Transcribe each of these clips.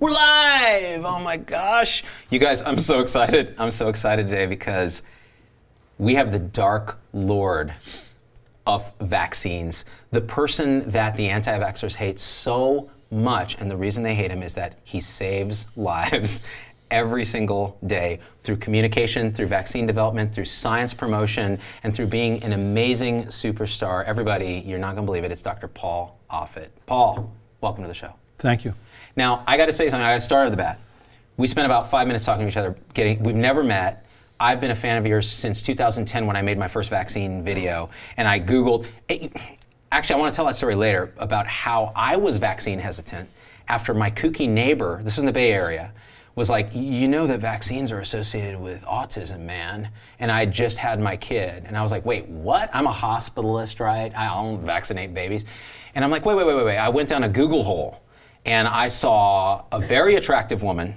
We're live! Oh my gosh. You guys, I'm so excited. I'm so excited today because we have the dark lord of vaccines, the person that the anti vaxxers hate so much. And the reason they hate him is that he saves lives every single day through communication, through vaccine development, through science promotion, and through being an amazing superstar. Everybody, you're not going to believe it, it's Dr. Paul Offit. Paul, welcome to the show. Thank you. Now, I got to say something. I got to start at the bat. We spent about five minutes talking to each other. Getting, we've never met. I've been a fan of yours since 2010 when I made my first vaccine video, and I Googled. Eh, actually, I want to tell that story later about how I was vaccine hesitant after my kooky neighbor. This was in the Bay Area. Was like, you know that vaccines are associated with autism, man. And I just had my kid. And I was like, wait, what? I'm a hospitalist, right? I don't vaccinate babies. And I'm like, wait, wait, wait, wait, wait. I went down a Google hole and I saw a very attractive woman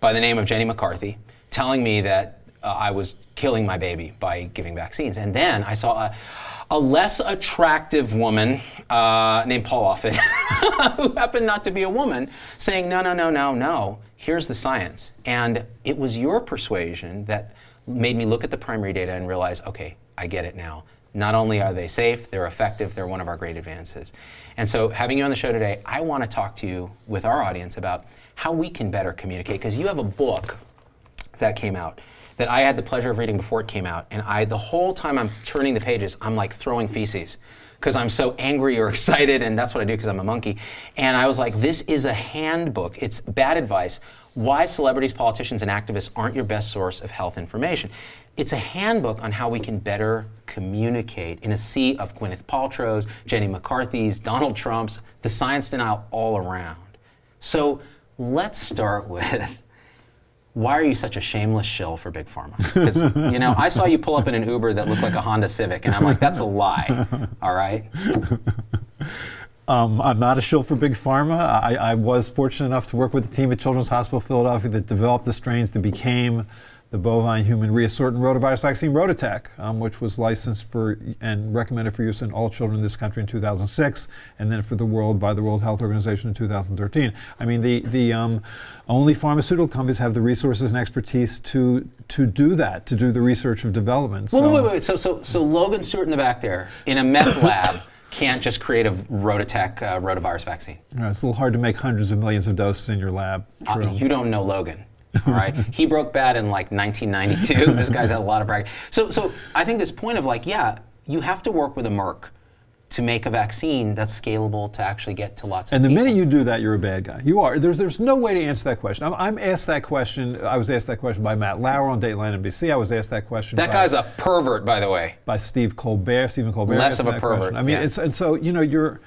by the name of Jenny McCarthy telling me that uh, I was killing my baby by giving vaccines. And then I saw a, a less attractive woman uh, named Paul Offit, who happened not to be a woman, saying, no, no, no, no, no, here's the science. And it was your persuasion that made me look at the primary data and realize, okay, I get it now. Not only are they safe, they're effective, they're one of our great advances. And so, having you on the show today, I want to talk to you with our audience about how we can better communicate. Because you have a book that came out that I had the pleasure of reading before it came out, and I the whole time I'm turning the pages, I'm like throwing feces because I'm so angry or excited, and that's what I do because I'm a monkey. And I was like, this is a handbook. It's bad advice. Why celebrities, politicians, and activists aren't your best source of health information. It's a handbook on how we can better communicate in a sea of Gwyneth Paltrow's, Jenny McCarthy's, Donald Trump's, the science denial all around. So let's start with why are you such a shameless shill for Big Pharma? Because, you know, I saw you pull up in an Uber that looked like a Honda Civic, and I'm like, that's a lie, all right? Um, I'm not a shill for Big Pharma. I, I, was fortunate enough to work with the team at Children's Hospital Philadelphia that developed the strains that became the bovine human reassortant rotavirus vaccine RotaTeq, um, which was licensed for and recommended for use in all children in this country in 2006, and then for the world by the World Health Organization in 2013. I mean, the the um, only pharmaceutical companies have the resources and expertise to to do that, to do the research of development. So, wait, wait, wait. So, so, so Logan Stewart in the back there in a meth lab. Can't just create a RotaTeq uh, rotavirus vaccine. It's a little hard to make hundreds of millions of doses in your lab. Uh, you don't know Logan. All right, he broke bad in like 1992. this guy's had a lot of practice. So, so I think this point of like, yeah, you have to work with a Merck to make a vaccine that's scalable to actually get to lots of and the people. minute you do that, you're a bad guy. You are. There's there's no way to answer that question. I'm, I'm asked that question. I was asked that question by Matt Lauer on Dateline NBC. I was asked that question. That by, guy's a pervert, by the way. By Steve Colbert. Stephen Colbert. Less of a pervert. Question. I mean, yeah. it's and so you know you're.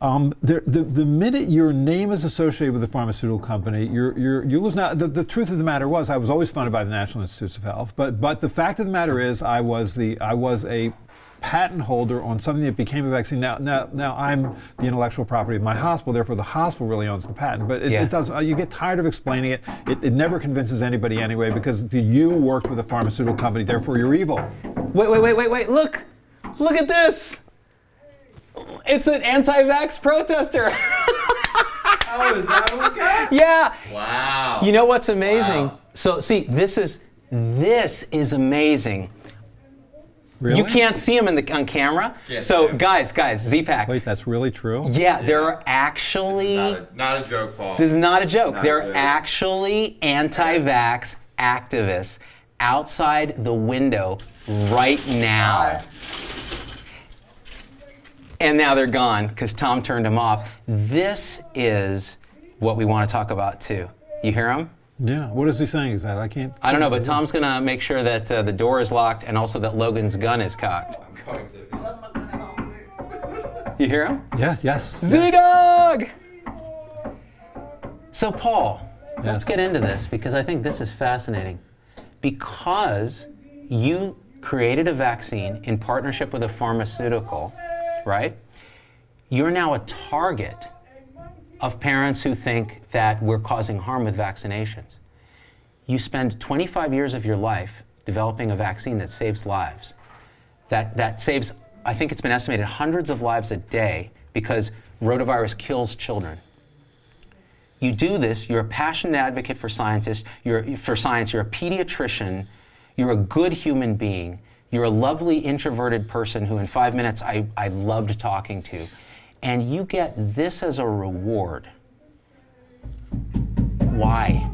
Um, the, the, the, minute your name is associated with a pharmaceutical company, you're, you're, you lose. Now, the, the truth of the matter was, I was always funded by the National Institutes of Health, but, but the fact of the matter is, I was, the, I was a patent holder on something that became a vaccine. Now, now, now I'm the intellectual property of my hospital, therefore the hospital really owns the patent. But it, Yeah. it does. You get tired of explaining it. it. It never convinces anybody anyway because you worked with a pharmaceutical company, therefore you're evil. Wait, wait, wait, wait, wait. Look. Look at this. It's an anti vax protester. Oh, is that what we got? yeah. Wow. You know what's amazing? Wow. So, see, this is. This is amazing. Really? You can't see them in the, on camera. Can't so, see 'em. guys, guys, Z-Pack. Wait, that's really true. Yeah, there are This actually. is not a, not a joke, Paul. This is not a joke. Not there a are actually anti vax activists outside the window right now. And now they're gone because Tom turned them off. This is what we want to talk about too. You hear him? Yeah. What is he saying exactly? I can't. I don't know, but Tom's going to make sure that uh, the door is locked and also that Logan's gun is cocked. I'm going to. You hear him? Yeah. Yes. Z yes. Dog! So, Paul, let's get into this because I think this is fascinating. Because you created a vaccine in partnership with a pharmaceutical, right? You're now a target of parents who think that we're causing harm with vaccinations. You spend 25 years of your life developing a vaccine that saves lives. That, that saves, I think it's been estimated, hundreds of lives a day because rotavirus kills children. You do this. You're a passionate advocate for scientists. You're for science. You're a pediatrician. You're a good human being. You're a lovely introverted person who, in five minutes, I, I loved talking to, and you get this as a reward. Why?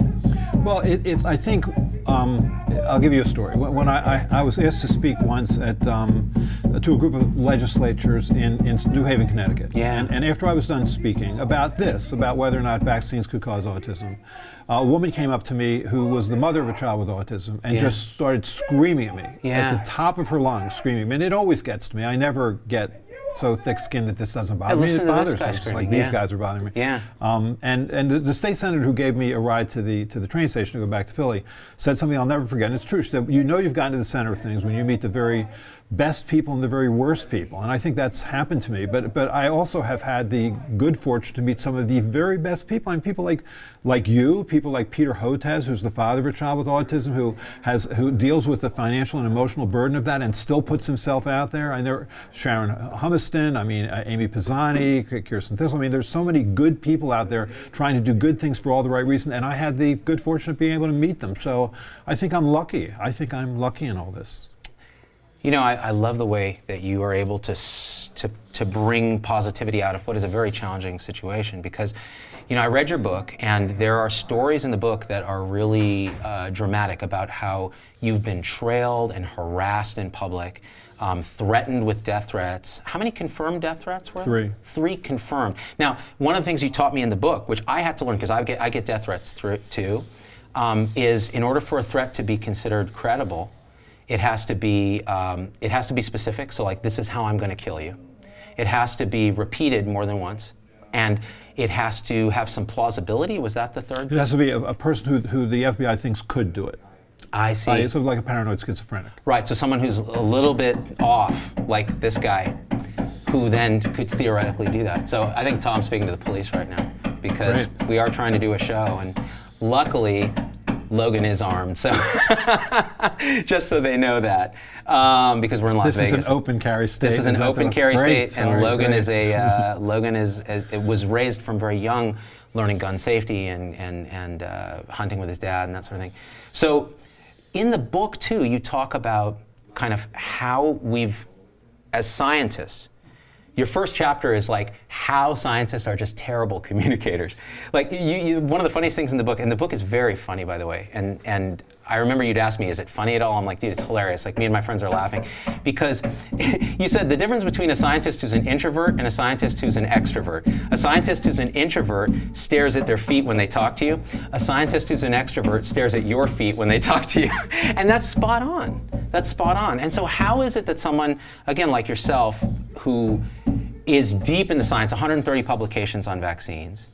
Well, it, it's. I think um, I'll give you a story. When, I, I, I, was asked to speak once at um, to a group of legislatures in, in New Haven, Connecticut, Yeah. and, and after I was done speaking about this, about whether or not vaccines could cause autism, a woman came up to me who was the mother of a child with autism and Yeah. just started screaming at me Yeah. at the top of her lungs, screaming. And it always gets to me. I never get so thick-skinned that this doesn't bother me. It bothers me. It's screaming, like these guys are bothering me. Yeah. Um, and and the, the state senator who gave me a ride to the to the train station to go back to Philly said something I'll never forget. And it's true. She said, "You know, you've gotten to the center of things when you meet the very best people and the very worst people." And I think that's happened to me. But but I also have had the good fortune to meet some of the very best people. I mean, people like like you, people like Peter Hotez, who's the father of a child with autism, who has who deals with the financial and emotional burden of that, and still puts himself out there. I know Sharon Humiston. I mean, uh, Amy Pisani, Kirsten Thistle. I mean, there's so many good people out there trying to do good things for all the right reasons, and I had the good fortune of being able to meet them. So I think I'm lucky. I think I'm lucky in all this. You know, I, I love the way that you are able to, to, to bring positivity out of what is a very challenging situation because, you know, I read your book and there are stories in the book that are really uh, dramatic about how you've been trailed and harassed in public, um, threatened with death threats. How many confirmed death threats were there? Three. Three confirmed. Now, one of the things you taught me in the book, which I had to learn because I get, I get death threats through, too, um, is in order for a threat to be considered credible, it has to be um, it has to be specific. So like this is how I'm going to kill you. It has to be repeated more than once, and it has to have some plausibility. Was that the third? It has to be a, a person who, who the FBI thinks could do it. I see. Uh, it's sort of like a paranoid schizophrenic. Right, so someone who's a little bit off, like this guy, who then could theoretically do that. So I think Tom's speaking to the police right now because Great. we are trying to do a show, and luckily, Logan is armed. So just so they know that, um, because we're in Las This Vegas. is an open carry state. This is an open carry Great, state, and Logan great. is a uh, Logan is, is it was raised from very young, learning gun safety and and and uh, hunting with his dad and that sort of thing. So, in the book too, you talk about kind of how we've, as scientists. Your first chapter is like how scientists are just terrible communicators. Like you, you, one of the funniest things in the book, and the book is very funny, by the way. And and I remember you'd ask me, "Is it funny at all?" I'm like, "Dude, it's hilarious." Like me and my friends are laughing because you said the difference between a scientist who's an introvert and a scientist who's an extrovert. A scientist who's an introvert stares at their feet when they talk to you. A scientist who's an extrovert stares at your feet when they talk to you, and that's spot on. That's spot on. And so, how is it that someone, again, like yourself, who is deep in the science, 130 publications on vaccines,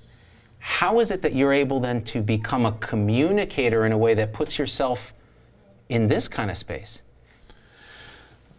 how is it that you're able then to become a communicator in a way that puts yourself in this kind of space?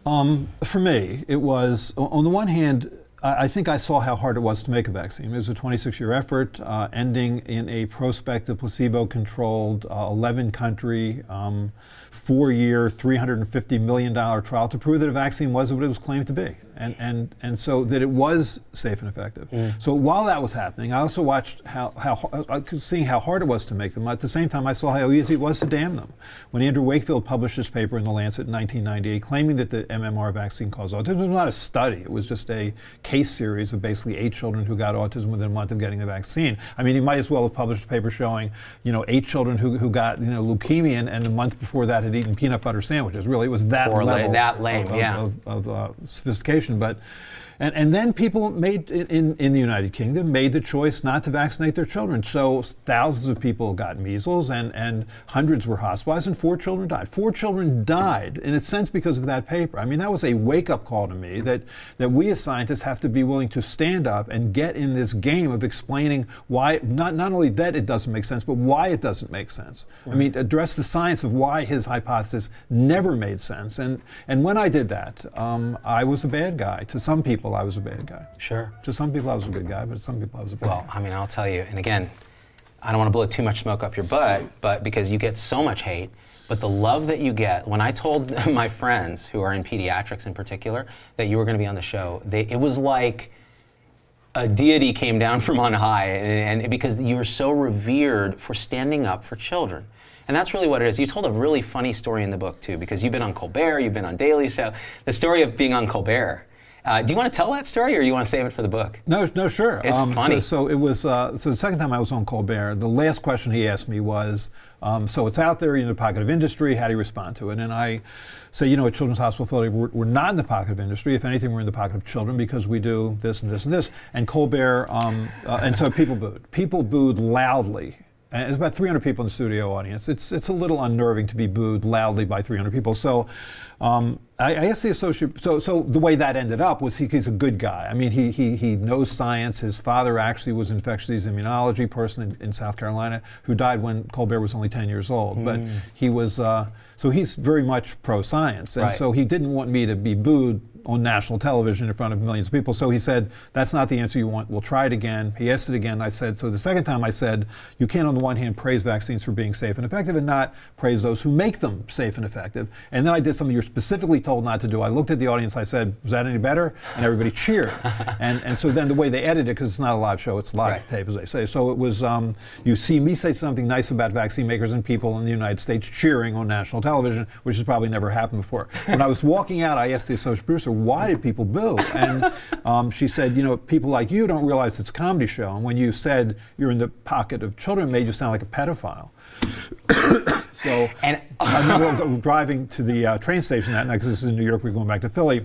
Um, for me, it was on the one hand, I think I saw how hard it was to make a vaccine. It was a 26-year effort, uh, ending in a prospective, placebo-controlled, uh, 11-country, um, four-year, 350 million dollar trial to prove that a vaccine wasn't what it was claimed to be, and and and so that it was safe and effective. So while that was happening, I also watched how how I could how hard it was to make them. At the same time, I saw how easy it was to damn them. When Andrew Wakefield published his paper in the Lancet in 1998, claiming that the MMR vaccine caused autism, it was not a study. It was just a case series of basically eight children who got autism within a month of getting the vaccine. I mean, he might as well have published a paper showing, you know, eight children who, who got you know leukemia and, and a month before that had eaten peanut butter sandwiches. Really, it was that Or la- level that lame, of, of- of, of uh, sophistication, but. And, and then people made in, in the United Kingdom made the choice not to vaccinate their children. So thousands of people got measles and, and hundreds were hospitalized and four children died. Four children died in a sense because of that paper. I mean that was a wake up call to me that, that we as scientists have to be willing to stand up and get in this game of explaining why not, not only that it doesn't make sense, but why it doesn't make sense. I mean address the science of why his hypothesis never made sense. And and when I did that, um, I was a bad guy. To some people I was a bad guy. Sure. To some people, I was a good guy, but to some people, I was a bad Well, guy. I mean, I'll tell you, and again, I don't want to blow too much smoke up your butt, but because you get so much hate, but the love that you get, when I told my friends who are in pediatrics in particular that you were going to be on the show, they, it was like, a deity came down from on high, and, and because you are so revered for standing up for children. And that's really what it is. You told a really funny story in the book, too, because you've been on Colbert, you've been on Daily Show. The story of being on Colbert. Uh, do you want to tell that story, or you want to save it for the book? No, no, sure. It's funny. So, so it was. Uh, so the second time I was on Colbert, the last question he asked me was, um, "So it's out there in the pocket of industry. How do you respond to it?" And I say, you know, at Children's Hospital Philadelphia, we're, we're not in the pocket of industry. If anything, we're in the pocket of children because we do this and this and this. And Colbert, um, uh, and so people booed. People booed loudly. And it's about 300 people in the studio audience. It's it's a little unnerving to be booed loudly by 300 people. So um, I, I asked the associate. So so the way that ended up was he, he's a good guy. I mean, he he he knows science. His father actually was an infectious disease immunology person in, in South Carolina who died when Colbert was only 10 years old. But he was uh, so he's very much pro science, and Right. so he didn't want me to be booed on national television in front of millions of people. So he said, that's not the answer you want. We'll try it again. He asked it again. I said, so the second time I said, you can't on the one hand praise vaccines for being safe and effective and not praise those who make them safe and effective. And then I did something you're specifically told not to do. I looked at the audience, I said, was that any better? And everybody cheered. and, and so then the way they edited it, because it's not a live show, it's live Right. tape, as they say. So it was, um, you see me say something nice about vaccine makers and people in the United States cheering on national television, which has probably never happened before. When I was walking out, I asked the associate producer, why did people boo? And um, she said, you know, people like you don't realize it's a comedy show. And when you said you're in the pocket of children, it made you sound like a pedophile. so And- I remember driving to the uh, train station that night, because this is in New York, we we're going back to Philly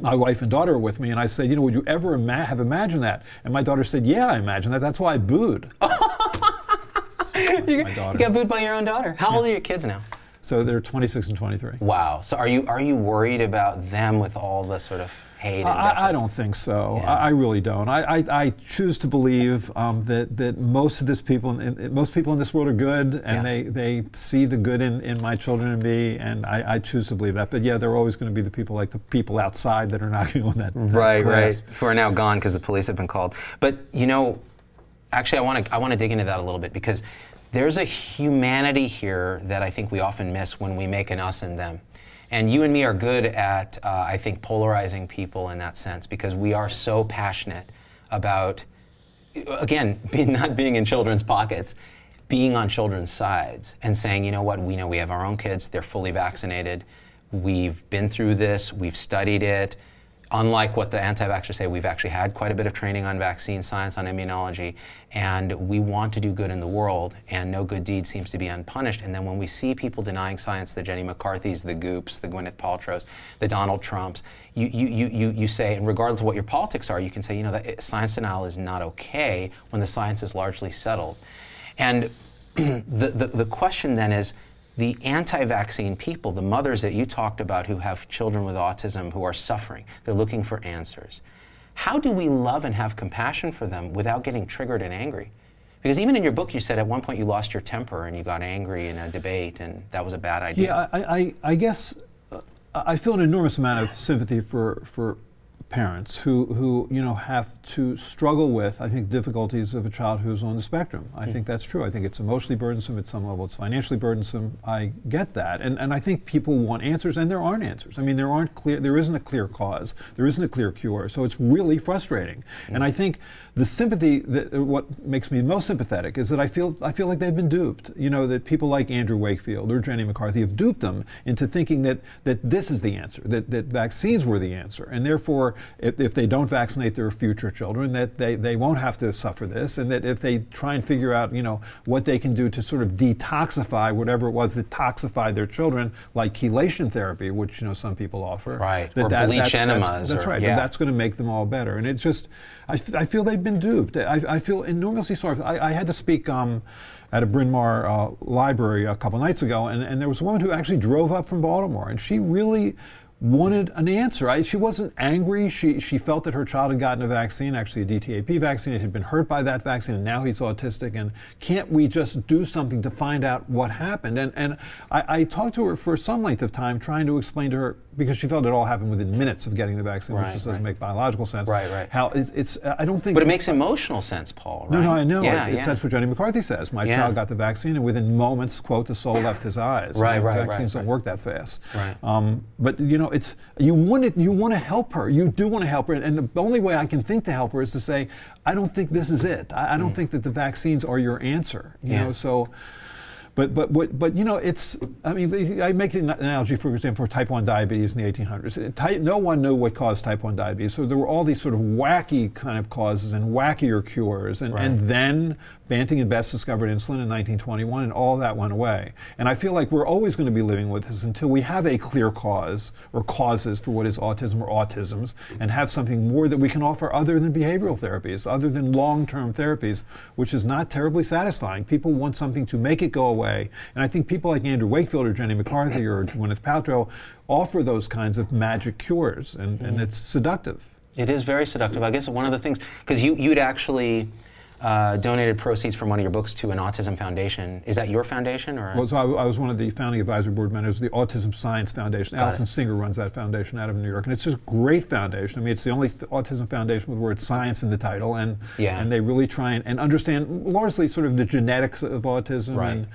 my wife and daughter were with me, and I said, you know, would you ever ima- have imagined that? And my daughter said, yeah, I imagined that. That's why I booed. you, my you got booed by your own daughter. How old are your kids now? So they're 26 and 23. Wow. So are you are you worried about them with all the sort of hate? And I, I don't think so. Yeah. I, I really don't. I, I, I choose to believe um, that, that most of this people, in, most people in this world are good, and Yeah. they, they see the good in, in my children and me, and I, I choose to believe that. But yeah, there are always going to be the people like the people outside that are knocking on that, that right, glass. right, who are now gone because the police have been called. But you know, actually, I want to I want to dig into that a little bit because there's a humanity here that I think we often miss when we make an us and them. And you and me are good at, uh, I think, polarizing people in that sense because we are so passionate about, again, not being in children's pockets, being on children's sides and saying, you know what, we know we have our own kids, they're fully vaccinated, we've been through this, we've studied it. Unlike what the anti-vaxxers say, we've actually had quite a bit of training on vaccine science, on immunology, and we want to do good in the world, and no good deed seems to be unpunished. And then when we see people denying science, the Jenny McCarthy's, the Goops, the Gwyneth Paltrow's, the Donald Trumps, you, you, you, you, you say, and regardless of what your politics are, you can say, you know, that eh, science denial is not okay when the science is largely settled. And the, the, the question then is the anti vaccine people, the mothers that you talked about who have children with autism who are suffering, they're looking for answers. How do we love and have compassion for them without getting triggered and angry? Because even in your book, you said at one point you lost your temper and you got angry in a debate, and that was a bad idea. Yeah, I, I, I guess uh, I feel an enormous amount of sympathy for, for parents who, who you know have to struggle with I think difficulties of a child who's on the spectrum. I hmm. think that's true. I think it's emotionally burdensome at some level. It's financially burdensome. I get that, and and I think people want answers, and there aren't answers. I mean, there aren't clear. There isn't a clear cause. There isn't a clear cure. So it's really frustrating. And hmm. I think the sympathy that uh, what makes me most sympathetic is that I feel I feel like they've been duped. You know that people like Andrew Wakefield or Jenny McCarthy have duped them into thinking that that this is the answer. That that vaccines were the answer, and therefore if, if they don't vaccinate their future children, that they, they won't have to suffer this, and that if they try and figure out, you know, what they can do to sort of detoxify whatever it was that toxified their children, like chelation therapy, which you know some people offer, Right, that or that- bleach that's, enemas That's, that's or- right. yeah. and that's going to make them all better. And it's just, I, I feel they've been duped. I, I feel enormously sorry. I, I had to speak. Um, at a Bryn Mawr uh, library a couple nights ago, and, and there was a woman who actually drove up from Baltimore, and she really wanted an answer. I, she wasn't angry. She, she felt that her child had gotten a vaccine, actually a DTaP vaccine. It had been hurt by that vaccine, and now he's autistic. And can't we just do something to find out what happened? And, and I, I talked to her for some length of time, trying to explain to her because she felt it all happened within minutes of getting the vaccine, Right, which just doesn't right. make biological sense. Right, right. How it's, it's I don't think. but it makes emotional sense, Paul, No, right? no, I know. Yeah, It- it's, yeah. That's what Jenny McCarthy says. My Yeah. child got the vaccine, and within moments, quote, the soul left his eyes. Right, know, right, Vaccines right, don't work that fast. Right. Um, but you know, it's you want to you want to help her. You do want to help her, and the only way I can think to help her is to say, I don't think this is it. I, I don't think that the vaccines are your answer. You know, so. But but what but you know it's I mean the- I make the analogy for example for type one diabetes in the 1800s. Type, no one knew what caused type one diabetes, so there were all these sort of wacky kind of causes and wackier cures, and, and then Banting and Best discovered insulin in 1921, and all that went away. And I feel like we're always going to be living with this until we have a clear cause or causes for what is autism or autisms, and have something more that we can offer other than behavioral therapies, other than long-term therapies, which is not terribly satisfying. People want something to make it go away, and I think people like Andrew Wakefield or Jenny McCarthy or Gwyneth Paltrow offer those kinds of magic cures, and, and mm-hmm. it's seductive. It is very seductive. I guess one of the things, because you, you'd actually uh, donated proceeds from one of your books to an autism foundation. Is that your foundation? or? Well, so I, I was one of the founding advisory board members of the Autism Science Foundation. Allison it. Singer runs that foundation out of New York, and it's just a great foundation. I mean, it's the only th- autism foundation with the word science in the title, and Yeah. and they really try and, and understand largely sort of the genetics of autism Right. and.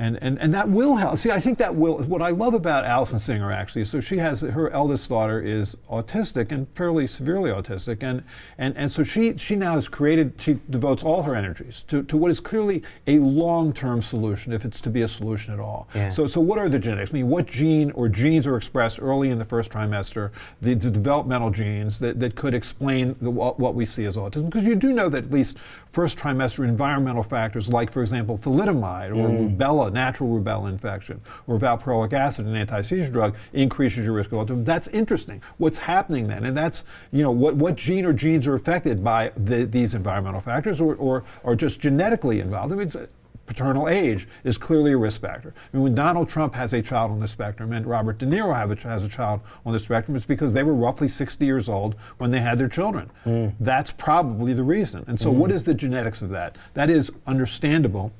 And, and, and that will help. See, I think that will. What I love about Allison Singer actually, so she has her eldest daughter is autistic and fairly severely autistic, and and, and so she she now has created. She devotes all her energies to, to what is clearly a long term solution, if it's to be a solution at all. Yeah. So so what are the genetics? I mean, what gene or genes are expressed early in the first trimester? The, the developmental genes that, that could explain the, what, what we see as autism, because you do know that at least first trimester environmental factors, like for example thalidomide or mm. rubella, natural rubella infection, or valproic acid, an anti-seizure drug, increases your risk of autism. That's interesting. What's happening then, and that's you know what what gene or genes are affected by the, these environmental factors, or, or or just genetically involved. I mean, it's- uh, paternal age is clearly a risk factor. I mean, when Donald Trump has a child on the spectrum and Robert De Niro have a, has a child on the spectrum, it's because they were roughly 60 years old when they had their children. Hmm. That's probably the reason. And so, hmm. what is the genetics of that? That is understandable.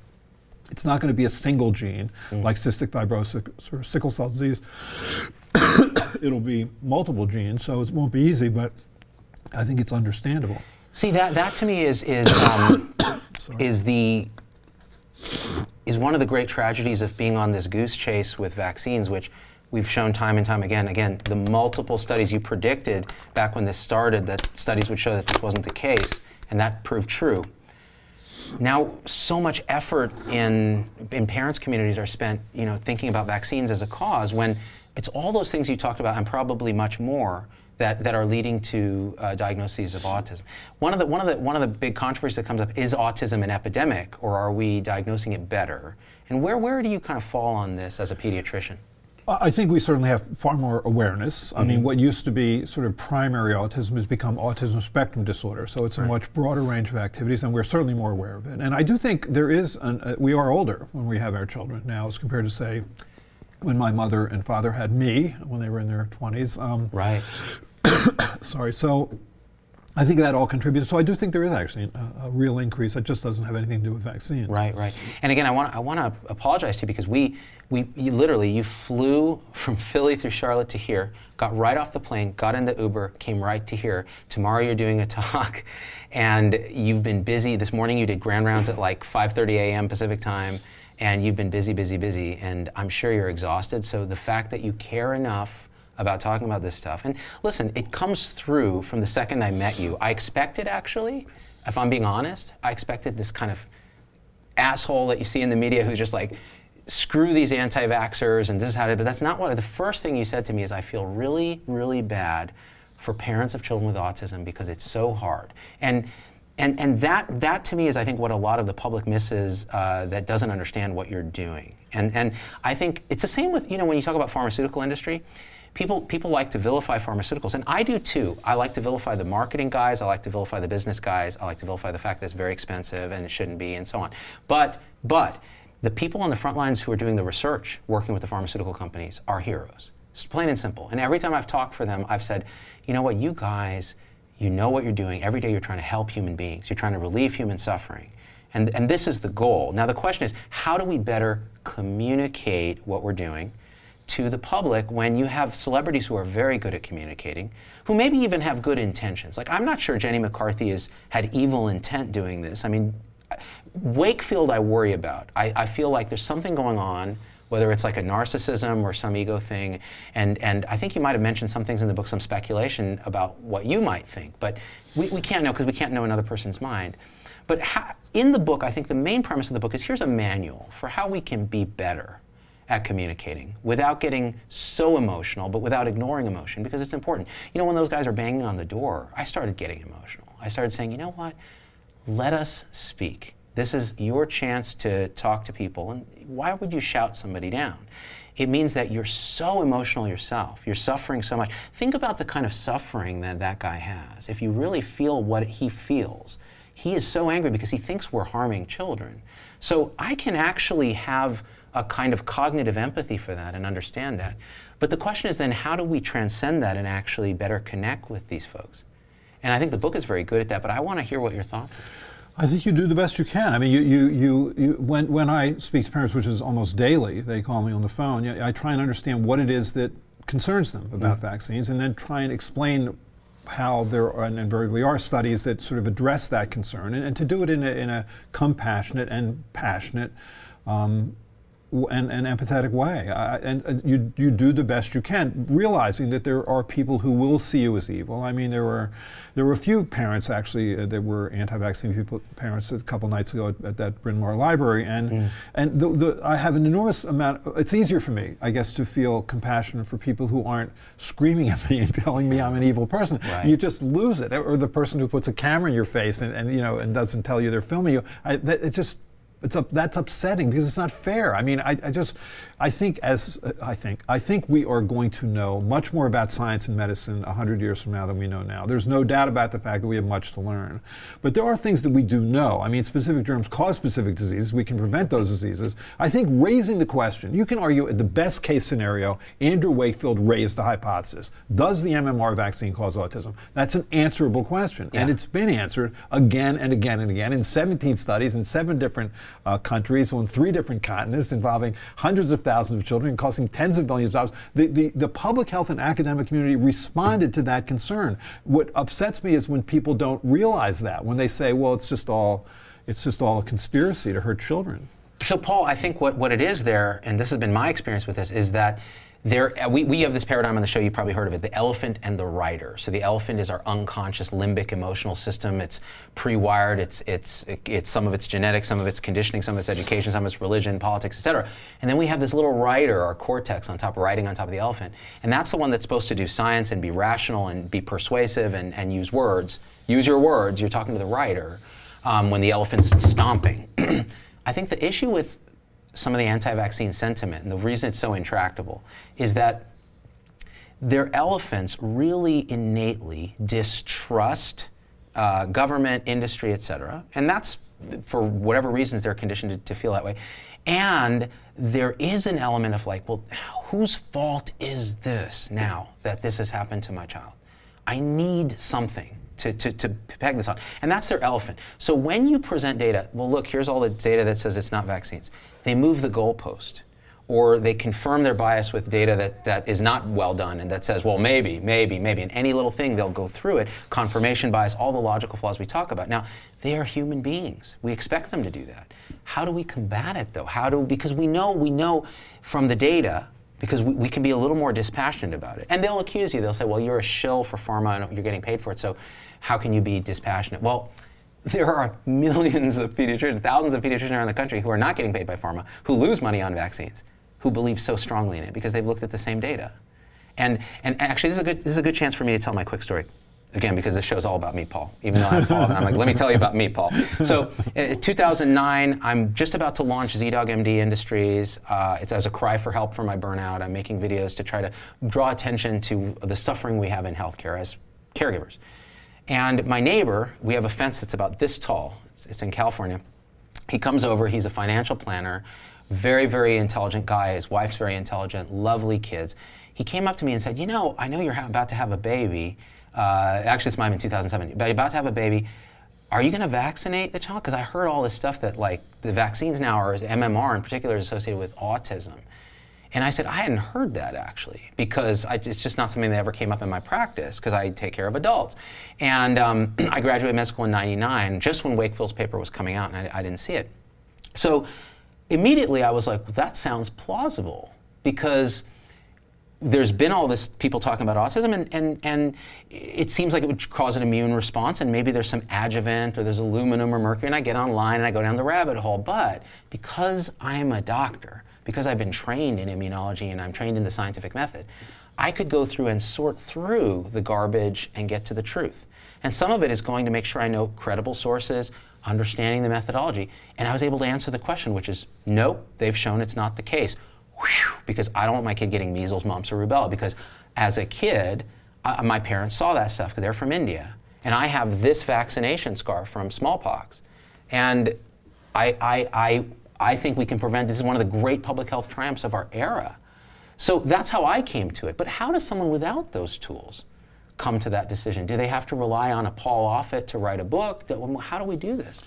It's not going to be a single gene like cystic fibrosis or sickle cell disease. It'll be multiple genes, so it won't be easy, but I think it's understandable. See that that to me is is um, is the is one of the great tragedies of being on this goose chase with vaccines, which we've shown time and time again. Again, the multiple studies you predicted back when this started that studies would show that this wasn't the case, and that proved true. Now, so much effort in in parents' communities are spent, you know, thinking about vaccines as a cause when it's all those things you talked about and probably much more that, that are leading to uh, diagnoses of autism. One of the one of the one of the big controversies that comes up is autism an epidemic or are we diagnosing it better? And where where do you kind of fall on this as a pediatrician? I think we certainly have far more awareness. I mean, what used to be sort of primary autism has become autism spectrum disorder. So it's a much broader range of activities, and we're certainly more aware of it. And I do think there is, an, uh, we are older when we have our children now as compared to, say, when my mother and father had me when they were in their 20s. Um, Right. sorry. So I think that all contributed. So I do think there is actually a, a real increase that just doesn't have anything to do with vaccines. Right, right. And again, I want I want to apologize to you because we we you literally you flew from Philly through Charlotte to here, got right off the plane, got in the Uber, came right to here. Tomorrow you're doing a talk, and you've been busy. This morning you did grand rounds at like 5:30 a.m. Pacific time, and you've been busy, busy, busy. And I'm sure you're exhausted. So the fact that you care enough about talking about this stuff. And listen, it comes through from the second I met you. I expected actually, if I'm being honest, I expected this kind of asshole that you see in the media who's just like, screw these anti-vaxxers and this is how to, but that's not what, the first thing you said to me is I feel really, really bad for parents of children with autism because it's so hard. And and, and that, that to me is, I think, what a lot of the public misses uh, that doesn't understand what you're doing. And, and I think it's the same with, you know, when you talk about pharmaceutical industry, people, people like to vilify pharmaceuticals, and I do too. I like to vilify the marketing guys, I like to vilify the business guys, I like to vilify the fact that it's very expensive and it shouldn't be, and so on. But, but the people on the front lines who are doing the research, working with the pharmaceutical companies, are heroes. It's plain and simple. And every time I've talked for them, I've said, you know what, you guys, you know what you're doing. Every day you're trying to help human beings. You're trying to relieve human suffering. And, and this is the goal. Now, the question is how do we better communicate what we're doing to the public when you have celebrities who are very good at communicating, who maybe even have good intentions? Like, I'm not sure Jenny McCarthy has had evil intent doing this. I mean, Wakefield, I worry about. I, I feel like there's something going on whether it's like a narcissism or some ego thing. And, and I think you might have mentioned some things in the book, some speculation about what you might think, but we, we can't know because we can't know another person's mind. But how, in the book, I think the main premise of the book is here's a manual for how we can be better at communicating without getting so emotional, but without ignoring emotion because it's important. You know, when those guys are banging on the door, I started getting emotional. I started saying, you know what? Let us speak. This is your chance to talk to people. And why would you shout somebody down? It means that you're so emotional yourself. You're suffering so much. Think about the kind of suffering that that guy has. If you really feel what he feels, he is so angry because he thinks we're harming children. So I can actually have a kind of cognitive empathy for that and understand that. But the question is then, how do we transcend that and actually better connect with these folks? And I think the book is very good at that, but I want to hear what your thoughts are. I think you do the best you can. I mean, you, you, you, you when, when I speak to parents, which is almost daily, they call me on the phone, I try and understand what it is that concerns them about mm. vaccines and then try and explain how there are, and invariably are studies that sort of address that concern and, and to do it in a, in a compassionate and passionate um, and, and empathetic way. And, and, you, you do the best you can, realizing that there are people who will see you as evil. I mean, there were, there were a few parents actually uh, that were anti-vaccine people, parents a couple nights ago at, at that Bryn Mawr Library. And, mm. and the, the, I have an enormous amount, it's easier for me, I guess, to feel compassion for people who aren't screaming at me and telling me I'm an evil person. Right. You just lose it. Or the person who puts a camera in your face and, and you know, and doesn't tell you they're filming you. I, that, it just it's up, that's upsetting because it's not fair. I mean, I, I, just, I think as I think, I think we are going to know much more about science and medicine hundred years from now than we know now. There's no doubt about the fact that we have much to learn, but there are things that we do know. I mean, specific germs cause specific diseases. We can prevent those diseases. I think raising the question, you can argue at the best case scenario, Andrew Wakefield raised the hypothesis: Does the MMR vaccine cause autism? That's an answerable question, yeah. and it's been answered again and again and again in 17 studies in seven different uh, countries on three different continents involving hundreds of thousands of children and costing tens of millions of dollars. The, the, the public health and academic community responded to that concern. What upsets me is when people don't realize that, when they say, well, it's just all, it's just all a conspiracy to hurt children. So, Paul, I think what, what it is there, and this has been my experience with this, is that there, we, we have this paradigm on the show, you've probably heard of it, the elephant and the rider. So the elephant is our unconscious limbic emotional system. It's pre-wired, it's, it's, it's some of its genetics, some of its conditioning, some of its education, some of its religion, politics, etc. And then we have this little rider, our cortex on top, riding on top of the elephant. And that's the one that's supposed to do science and be rational and be persuasive and, and use words. Use your words, you're talking to the rider um, when the elephant's stomping. I think the issue with some of the anti-vaccine sentiment, and the reason it's so intractable, is that their elephants really innately distrust uh, government, industry, et cetera, and that's for whatever reasons they're conditioned to, to feel that way. And there is an element of like, well, whose fault is this now that this has happened to my child? I need something to, to, to peg this on. And that's their elephant. So when you present data, well, look, here's all the data that says it's not vaccines they move the goalpost or they confirm their bias with data that, that is not well done and that says, well, maybe, maybe, maybe. And any little thing, they'll go through it. Confirmation bias, all the logical flaws we talk about. Now, they are human beings. We expect them to do that. How do we combat it, though? How do, because we know, we know from the data, because we, we can be a little more dispassionate about it. And they'll accuse you. They'll say, well, you're a shill for pharma and you're getting paid for it, so how can you be dispassionate? Well, there are millions of pediatricians, thousands of pediatricians around the country who are not getting paid by pharma, who lose money on vaccines, who believe so strongly in it because they've looked at the same data. And, and actually, this is, a good, this is a good chance for me to tell my quick story. Again, because this show's all about me, Paul. Even though I'm Paul, I'm like, let me tell you about me, Paul. So, in 2009, I'm just about to launch ZDogg MD Industries. Uh, it's as a cry for help for my burnout. I'm making videos to try to draw attention to the suffering we have in healthcare as caregivers. And my neighbor, we have a fence that's about this tall. It's, it's, in California. He comes over, he's a financial planner, very, very intelligent guy. His wife's very intelligent, lovely kids. He came up to me and said, You know, I know you're about to have a baby. Uh, actually, it's mine in 2007, but you're about to have a baby. Are you going to vaccinate the child? Because I heard all this stuff that, like, the vaccines now, or MMR in particular, is associated with autism. And I said, I hadn't heard that actually, because I, it's just not something that ever came up in my practice, because I take care of adults. And um, I graduated med school in 99, just when Wakefield's paper was coming out, and I, I didn't see it. So immediately I was like, that sounds plausible because there's been all this people talking about autism and, and, and it seems like it would cause an immune response and maybe there's some adjuvant or there's aluminum or mercury and I get online and I go down the rabbit hole. But because I'm a doctor, because I've been trained in immunology and I'm trained in the scientific method, I could go through and sort through the garbage and get to the truth. And some of it is going to make sure I know credible sources, understanding the methodology. And I was able to answer the question, which is nope, they've shown it's not the case. Whew, because I don't want my kid getting measles, mumps, or rubella. Because as a kid, uh, my parents saw that stuff because they're from India. And I have this vaccination scar from smallpox. And I, I, I, I think we can prevent this is one of the great public health triumphs of our era. So that's how I came to it. But how does someone without those tools come to that decision? Do they have to rely on a Paul Offit to write a book? How do we do this?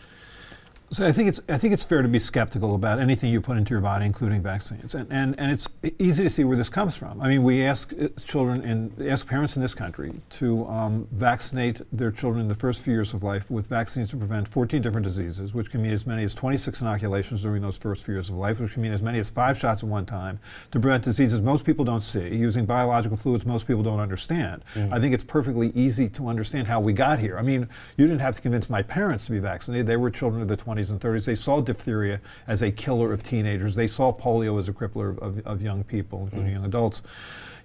So I think it's I think it's fair to be skeptical about anything you put into your body, including vaccines, and and, and it's easy to see where this comes from. I mean, we ask uh, children and ask parents in this country to um, vaccinate their children in the first few years of life with vaccines to prevent 14 different diseases, which can mean as many as 26 inoculations during those first few years of life, which can mean as many as five shots at one time to prevent diseases most people don't see, using biological fluids most people don't understand. I think it's perfectly easy to understand how we got here. I mean, you didn't have to convince my parents to be vaccinated; they were children of the 20s and 30s. They saw diphtheria as a killer of teenagers. They saw polio as a crippler of, of, of young people, including mm. young adults.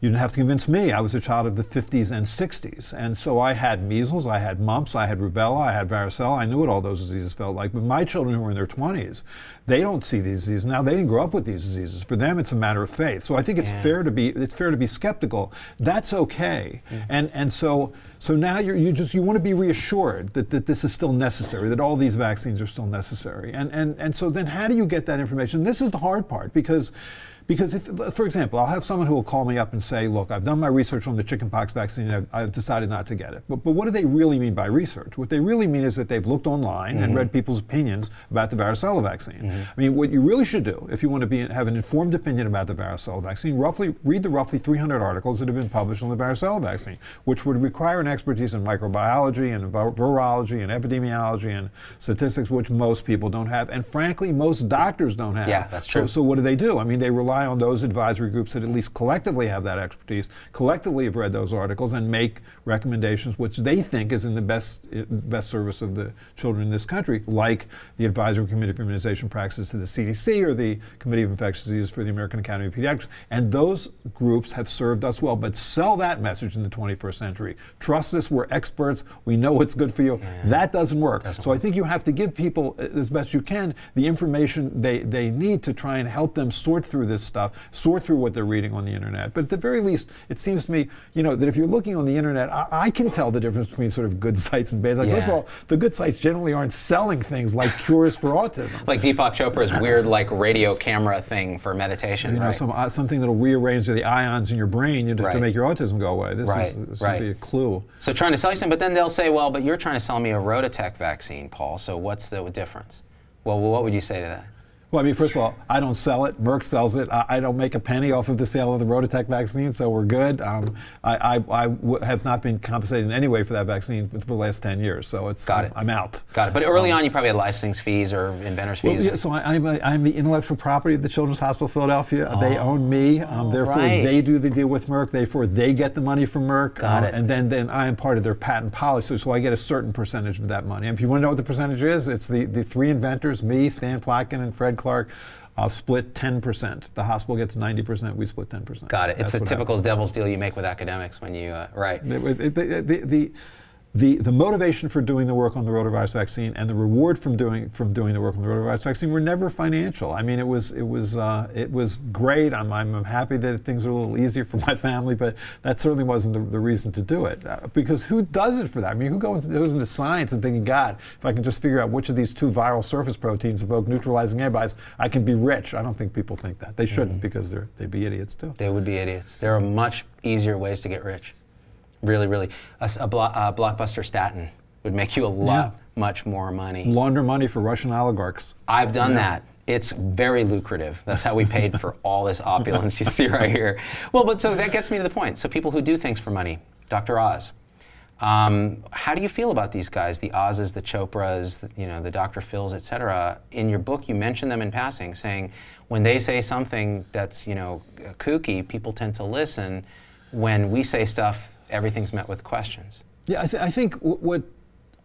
You didn't have to convince me. I was a child of the 50s and 60s. And so I had measles, I had mumps, I had rubella, I had varicella. I knew what all those diseases felt like. But my children who are in their 20s, they don't see these diseases. Now, they didn't grow up with these diseases. For them, it's a matter of faith. So I think it's Yeah. fair to be it's fair to be skeptical. That's okay. Mm-hmm. And and so so now you're, you just you want to be reassured that, that this is still necessary, that all these vaccines are still necessary. And and and so then how do you get that information? This is the hard part because because if, for example, I'll have someone who will call me up and say, look, I've done my research on the chickenpox vaccine and I've, I've decided not to get it. But, but what do they really mean by research? What they really mean is that they've looked online and mm-hmm. read people's opinions about the varicella vaccine. Mm-hmm. I mean, what you really should do if you want to be, have an informed opinion about the varicella vaccine, roughly read the roughly 300 articles that have been published on the varicella vaccine, which would require an expertise in microbiology and vi- virology and epidemiology and statistics, which most people don't have. And frankly, most doctors don't have. Yeah, that's So- true. so what do they do? I mean, they rely on those advisory groups that at least collectively have that expertise, collectively have read those articles, and make recommendations which they think is in the best best service of the children in this country, like the Advisory Committee for Immunization Practices to the CDC or the Committee of Infectious Diseases for the American Academy of Pediatrics. And those groups have served us well. But sell that message in the 21st century. Trust us, we're experts, we know what's good for you. That doesn't work. so I think you have to give people, uh, as best you can, the information they, they need to try and help them sort through this stuff, sort through what they're reading on the internet. But at the very least, it seems to me, you know, that if you're looking on the internet, I, I can tell the difference between sort of good sites and bad. Like, first of all, the good sites generally aren't selling things like cures for autism. Like Deepak Chopra's weird, like radio camera thing for meditation. you know, right? some uh, something that'll rearrange the ions in your brain you know, to make your autism go away. This Right, is this right. would be a clue. So trying to sell you something, but then they'll say, well, but you're trying to sell me a RotaTeq vaccine, Paul. So what's the difference? Well, what would you say to that? Well, I mean, first of all, I don't sell it. Merck sells it. I, I don't make a penny off of the sale of the RotaTeq vaccine, so we're good. Um, I, I, I w- have not been compensated in any way for that vaccine for, for the last 10 years, so it's Got I'm, it. I'm out. Got it. But early on, you probably had licensing fees or inventors fees. Um, Well, yeah, so I, I'm, a, I'm the intellectual property of the Children's Hospital Philadelphia. they own me. Um, therefore, Oh, right. they do the deal with Merck. Therefore, they get the money from Merck. Got uh, it. And then, then I am part of their patent policy, so I get a certain percentage of that money. And if you want to know what the percentage is, it's the, the three inventors, me, Stan Plotkin, and Fred Clark, uh, split 10%. The hospital gets 90%, we split 10%. Got it. It's That's the what typical happens. devil's deal you make with academics when you, uh, right. It was, it, the, the, the, the, the motivation for doing the work on the rotavirus vaccine and the reward from doing from doing the work on the rotavirus vaccine were never financial. I mean, it was it was uh, it was great. I'm, I'm I'm happy that things are a little easier for my family, but that certainly wasn't the, the reason to do it. Uh, because who does it for that? I mean, who goes, goes into science and thinking, God, if I can just figure out which of these two viral surface proteins evoke neutralizing antibodies, I can be rich. I don't think people think that. They shouldn't because they're they'd be idiots too. They would be idiots. There are much easier ways to get rich. Really, really. A, a blo- a blockbuster statin would make you a lot, Yeah. much more money. Launder money for Russian oligarchs. I've done that. It's very lucrative. That's how we paid for all this opulence you see right here. Well, but so that gets me to the point. So people who do things for money, Dr. Oz, Um, how do you feel about these guys, the Oz's, the Chopras, the, you know, the Dr. Phils, et cetera? In your book, you mention them in passing, saying when they say something that's you know kooky, people tend to listen. When we say stuff, everything's met with questions. Yeah, I, th- I think what,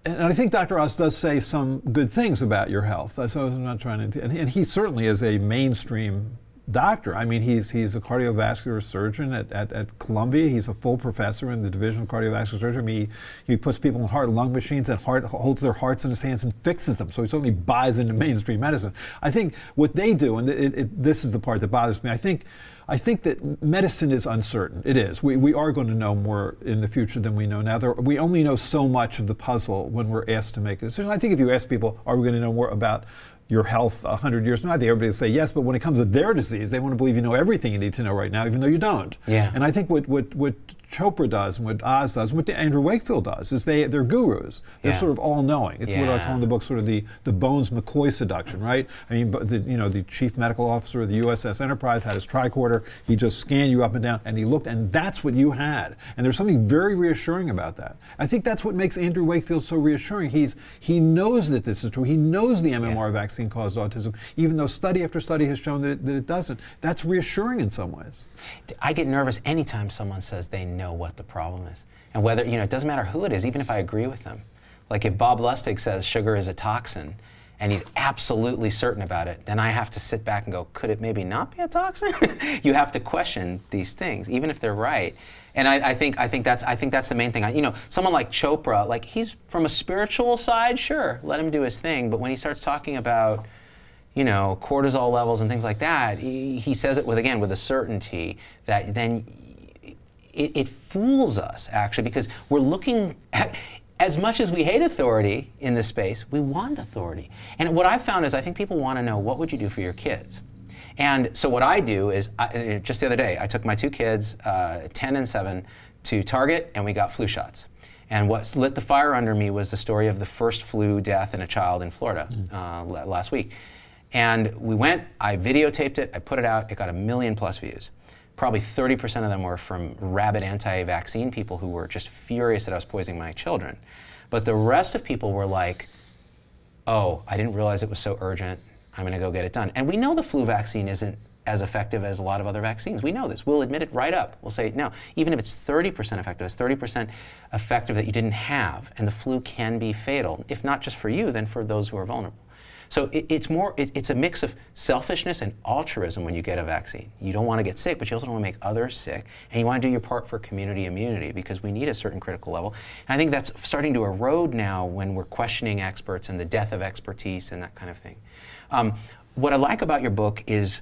and I think Dr. Oz does say some good things about your health. So I'm not trying to, and he certainly is a mainstream doctor. I mean, he's he's a cardiovascular surgeon at, at, at, Columbia. He's a full professor in the division of cardiovascular surgery. He, he puts people in heart and lung machines and heart, holds their hearts in his hands and fixes them. So he certainly buys into mainstream medicine. I think what they do, and it, it, this is the part that bothers me. I think. I think that medicine is uncertain. It is. We, we are going to know more in the future than we know now. There, we only know so much of the puzzle when we're asked to make a decision. I think if you ask people, are we going to know more about your health 100 years from now. I think everybody will say yes, but when it comes to their disease, they want to believe you know everything you need to know right now, even though you don't. Yeah. And I think what, what, what Chopra does and what Oz does and what Andrew Wakefield does is they, they're gurus. They're Yeah. sort of all knowing. It's what I call in the book sort of the, the Bones McCoy seduction, right? I mean, but the, you know, the chief medical officer of the USS Enterprise had his tricorder. He just scanned you up and down and he looked, and that's what you had. And there's something very reassuring about that. I think that's what makes Andrew Wakefield so reassuring. He's, he knows that this is true. He knows the MMR vaccine caused autism, even though study after study has shown that it, that it doesn't. That's reassuring in some ways. I get nervous anytime someone says they know what the problem is. And whether, you know, it doesn't matter who it is, even if I agree with them. Like if Bob Lustig says sugar is a toxin and he's absolutely certain about it, then I have to sit back and go, could it maybe not be a toxin? you have to question these things, even if they're right. And I, I think I think that's I think that's the main thing. I, you know, someone like Chopra, like he's from a spiritual side, sure, let him do his thing. But when he starts talking about you know, cortisol levels and things like that, he, he says it with, again, with a certainty that then it, it fools us, actually, because we're looking at, as much as we hate authority in this space, we want authority. And what I've found is I think people want to know what would you do for your kids? And so what I do is, I, just the other day, I took my two kids, uh, 10 and 7, to Target, and we got flu shots. And what lit the fire under me was the story of the first flu death in a child in Florida uh, last week. And we went, I videotaped it, I put it out, it got a million plus views. Probably 30% of them were from rabid anti vaccine people who were just furious that I was poisoning my children. But the rest of people were like, oh, I didn't realize it was so urgent. I'm going to go get it done. And we know the flu vaccine isn't as effective as a lot of other vaccines. We know this. We'll admit it right up. We'll say, no, even if it's 30% effective, it's 30% effective that you didn't have. And the flu can be fatal, if not just for you, then for those who are vulnerable. So it, it's more, it, it's a mix of selfishness and altruism when you get a vaccine. You don't want to get sick, but you also don't want to make others sick. And you want to do your part for community immunity because we need a certain critical level. And I think that's starting to erode now when we're questioning experts and the death of expertise and that kind of thing. Um, what I like about your book is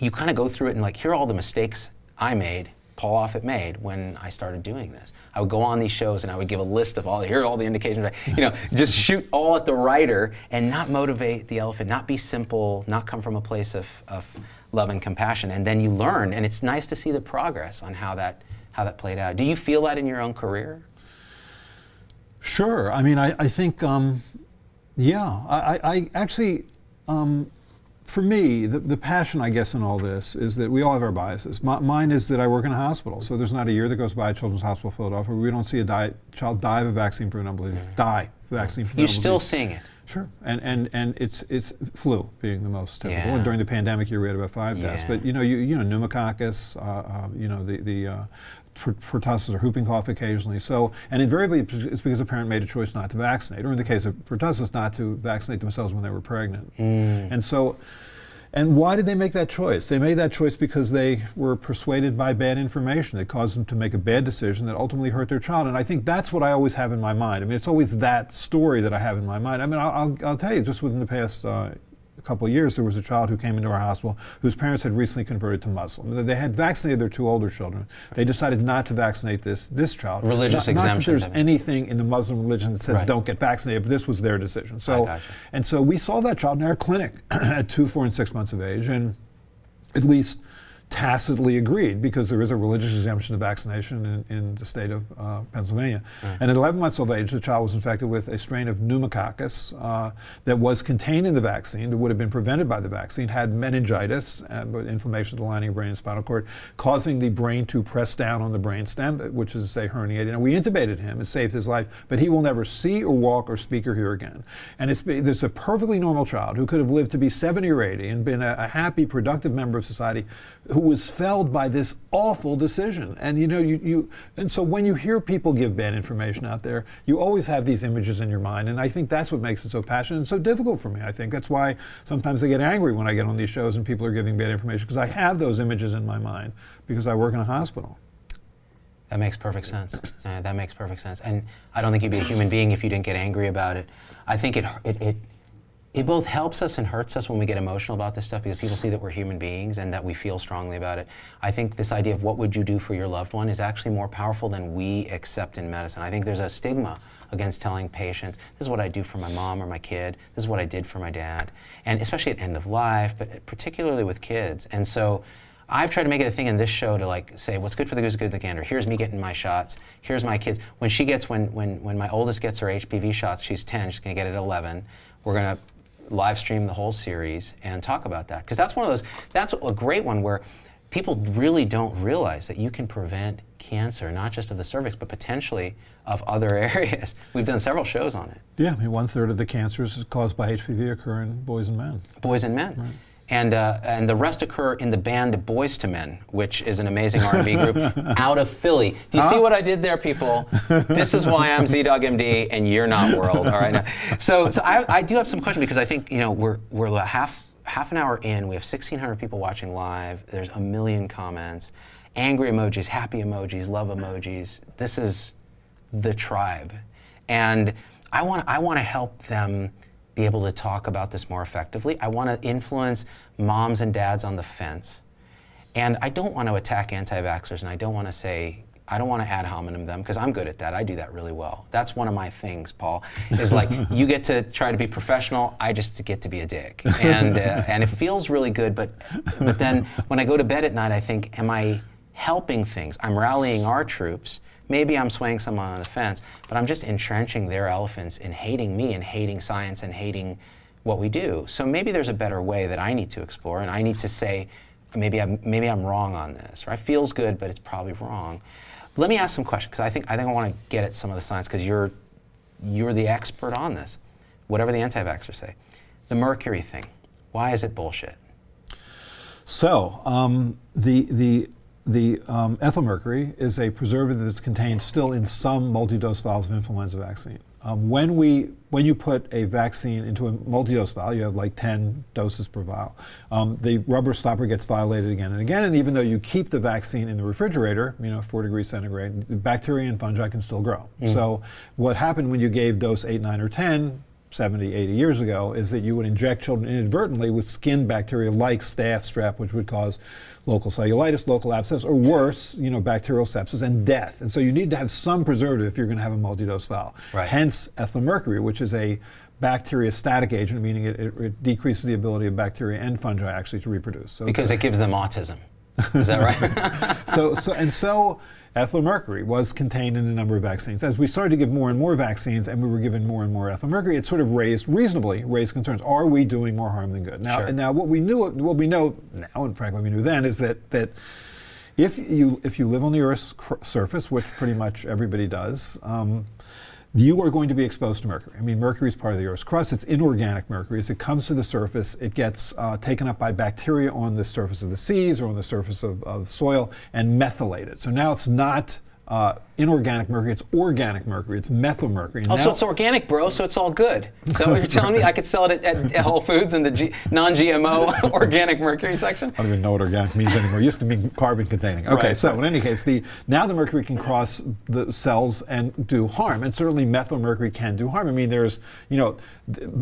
you kind of go through it and like, here are all the mistakes I made, Paul Offit made when I started doing this. I would go on these shows and I would give a list of all, here are all the indications, you know, just shoot all at the rider and not motivate the elephant, not be simple, not come from a place of, of love and compassion. And then you learn, and it's nice to see the progress on how that, how that played out. Do you feel that in your own career? Sure. I mean, I, I think, um, yeah, I, I actually, um, for me, the, the passion, I guess, in all this is that we all have our biases. My, mine is that I work in a hospital, so there's not a year that goes by at Children's Hospital of Philadelphia where we don't see a die, child die of a vaccine preventable disease, die of a vaccine preventable You're disease. still seeing it. Sure, and and and it's it's flu being the most typical. Yeah. And during the pandemic, you read about five deaths, Yeah. but you know you you know pneumococcus, uh, uh, you know the the uh, per- pertussis or whooping cough occasionally. So and invariably it's because a parent made a choice not to vaccinate, or in the case of pertussis, not to vaccinate themselves when they were pregnant. And so. And why did they make that choice? They made that choice because they were persuaded by bad information that caused them to make a bad decision that ultimately hurt their child. And I think that's what I always have in my mind. I mean, it's always that story that I have in my mind. I mean, I'll, I'll, I'll tell you, just within the past uh, couple of years, there was a child who came into our hospital whose parents had recently converted to Muslim. They had vaccinated their two older children. They decided not to vaccinate this this child. Religious not, not that there's anything in the Muslim religion that says Right. don't get vaccinated, but this was their decision. So, gotcha. and so we saw that child in our clinic at two, four, and six months of age, and at least tacitly agreed because there is a religious exemption to vaccination in, in the state of uh, Pennsylvania. And at 11 months of age, the child was infected with a strain of pneumococcus uh, that was contained in the vaccine, that would have been prevented by the vaccine, had meningitis, uh, inflammation of the lining of brain and spinal cord, causing the brain to press down on the brain stem, which is to say herniated. And we intubated him and saved his life, but he will never see or walk or speak or hear again. And it's, there's a perfectly normal child who could have lived to be 70 or 80 and been a, a happy, productive member of society who was felled by this awful decision. And you know, you, you and so when you hear people give bad information out there, you always have these images in your mind. And I think that's what makes it so passionate and so difficult for me. I think that's why sometimes I get angry when I get on these shows and people are giving bad information because I have those images in my mind because I work in a hospital. That makes perfect sense. Uh, that makes perfect sense. And I don't think you'd be a human being if you didn't get angry about it. I think it, it, it, it both helps us and hurts us when we get emotional about this stuff because people see that we're human beings and that we feel strongly about it. I think this idea of what would you do for your loved one is actually more powerful than we accept in medicine. I think there's a stigma against telling patients, this is what I do for my mom or my kid, this is what I did for my dad, and especially at end of life, but particularly with kids. And so I've tried to make it a thing in this show to like say what's good for the goose is good for the gander. Here's me getting my shots. Here's my kids. When she gets when when when my oldest gets her HPV shots, she's 10. She's gonna get it at 11. We're gonna live stream the whole series and talk about that because that's one of those. That's a great one where people really don't realize that you can prevent cancer, not just of the cervix, but potentially of other areas. We've done several shows on it. Yeah, I mean, one third of the cancers caused by HPV occur in boys and men. Boys and men. Right and uh, and the rest occur in the band Boyz II Men, which is an amazing R&B group out of Philly. Do you huh? see what I did there, people? this is why I'm ZDogg MD and you're not World. All right. Now, so so I, I do have some questions because I think you know we're we're half half an hour in. We have 1,600 people watching live. There's a million comments, angry emojis, happy emojis, love emojis. This is the tribe, and I want I want to help them be able to talk about this more effectively. I want to influence moms and dads on the fence. And I don't want to attack anti vaxxers and I don't want to say, I don't want to ad hominem them because I'm good at that. I do that really well. That's one of my things, Paul. Is like you get to try to be professional. I just get to be a dick, and uh, and it feels really good. But but then when I go to bed at night, I think, am I helping things? I'm rallying our troops, Maybe I'm swaying someone on the fence, but I'm just entrenching their elephants in hating me and hating science and hating what we do. So maybe there's a better way that I need to explore, and I need to say, maybe I'm, maybe I'm wrong on this, right? Feels good, but it's probably wrong. Let me ask some questions because I think I think I want to get at some of the science because you're you're the expert on this. Whatever the anti-vaxxers say, the mercury thing, why is it bullshit? So um, the the the um, ethylmercury is a preservative that's contained still in some multi-dose vials of influenza vaccine. Um, when we when you put a vaccine into a multi-dose vial, you have like 10 doses per vial. Um, the rubber stopper gets violated again and again, and even though you keep the vaccine in the refrigerator, you know, four degrees centigrade, bacteria and fungi can still grow. Mm. So what happened when you gave dose 8, 9, or 10 70, 80 years ago is that you would inject children inadvertently with skin bacteria like staph strep, which would cause local cellulitis, local abscess, or worse, you know, bacterial sepsis and death. And so you need to have some preservative if you're going to have a multi-dose vial. Right. Hence, ethylmercury, which is a bacteriostatic agent, meaning it, it, it, decreases the ability of bacteria and fungi actually to reproduce. So because it gives them autism. Is that right? so, so, and so ethylmercury was contained in a number of vaccines. As we started to give more and more vaccines and we were given more and more ethylmercury, it sort of raised, reasonably raised concerns. Are we doing more harm than good? Now, sure. now what we knew, what we know now, and frankly we knew then, is that, that if you, if you live on the Earth's surface, which pretty much everybody does, um, you are going to be exposed to mercury. I mean, mercury is part of the Earth's crust. It's inorganic mercury. As it comes to the surface, it gets uh, taken up by bacteria on the surface of the seas or on the surface of, of soil and methylated. So now it's not uh, inorganic mercury, it's organic mercury, it's methyl mercury. oh, so it's organic, bro, so it's all good. Is that what you're telling me? I could sell it at, at Whole Foods in the G- non GMO organic mercury section? I don't even know what organic means anymore. It used to mean carbon containing. Okay, right. so in any case, the now the mercury can cross the cells and do harm, and certainly methyl mercury can do harm. I mean, there's, you know,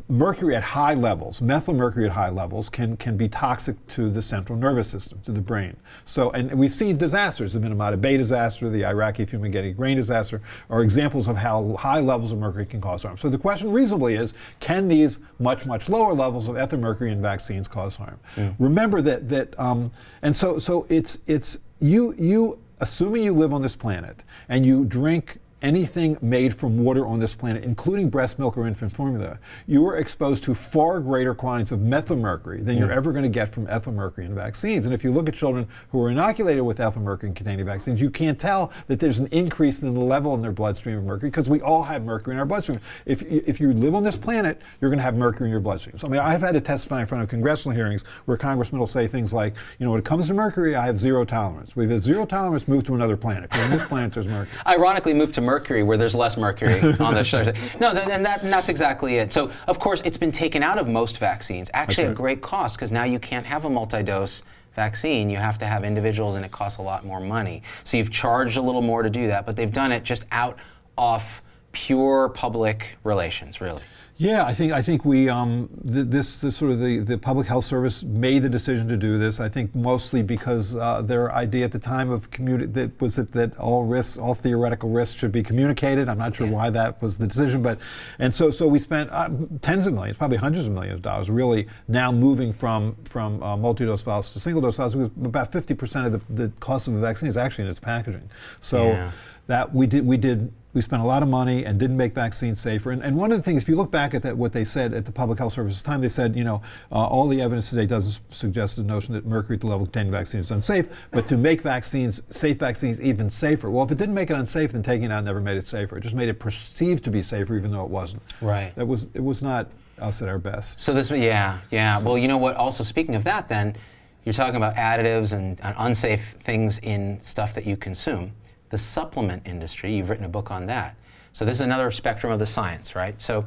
mercury at high levels, methyl mercury at high levels can, can be toxic to the central nervous system, to the brain. So, and we've seen disasters, the Minamata Bay disaster, the Iraqi fumigation grain disaster, are examples of how high levels of mercury can cause harm. So the question reasonably is, can these much, much lower levels of ethylmercury in vaccines cause harm? Remember that, that um, and so, so it's, it's you, you, assuming you live on this planet and you drink anything made from water on this planet, including breast milk or infant formula, you are exposed to far greater quantities of methylmercury than you're mm. ever going to get from ethylmercury in vaccines. And if you look at children who are inoculated with ethylmercury containing vaccines, you can't tell that there's an increase in the level in their bloodstream of mercury because we all have mercury in our bloodstream. If, if you live on this planet, you're going to have mercury in your bloodstream. So, I mean, I've had to testify in front of congressional hearings where congressmen will say things like, you know, when it comes to mercury, I have zero tolerance. We've had zero tolerance, move to another planet. On this planet, there's mercury. ironically moved to mercury where there's less mercury on the shoulder. No, th- and, that, and that's exactly it. So, of course, it's been taken out of most vaccines, actually right. at great cost, because now you can't have a multi-dose vaccine. You have to have individuals, and it costs a lot more money. So you've charged a little more to do that, but they've done it just out off pure public relations, really. Yeah, I think I think we um, th- this, this sort of the, the public health service made the decision to do this. I think mostly because uh, their idea at the time of that was it, that all risks, all theoretical risks, should be communicated. I'm not sure why that was the decision, but and so so we spent uh, tens of millions, probably hundreds of millions of dollars, really now moving from from uh, multi-dose vials to single-dose vials. Because about 50 percent of the, the cost of a vaccine is actually in its packaging. So Yeah. that we did we did we spent a lot of money and didn't make vaccines safer. And, and one of the things, if you look back at that, what they said at the Public Health Service at the time, they said, you know, uh, all the evidence today doesn't suggest the notion that mercury at the level containing vaccines is unsafe, but to make vaccines, safe vaccines, even safer. Well, if it didn't make it unsafe, then taking it out never made it safer. It just made it perceived to be safer, even though it wasn't. Right. That was it was not us at our best. So this, yeah, yeah. Well, you know what? Also, speaking of that, then you're talking about additives and, and unsafe things in stuff that you consume. The supplement industry. You've written a book on that. So this is another spectrum of the science, right? So.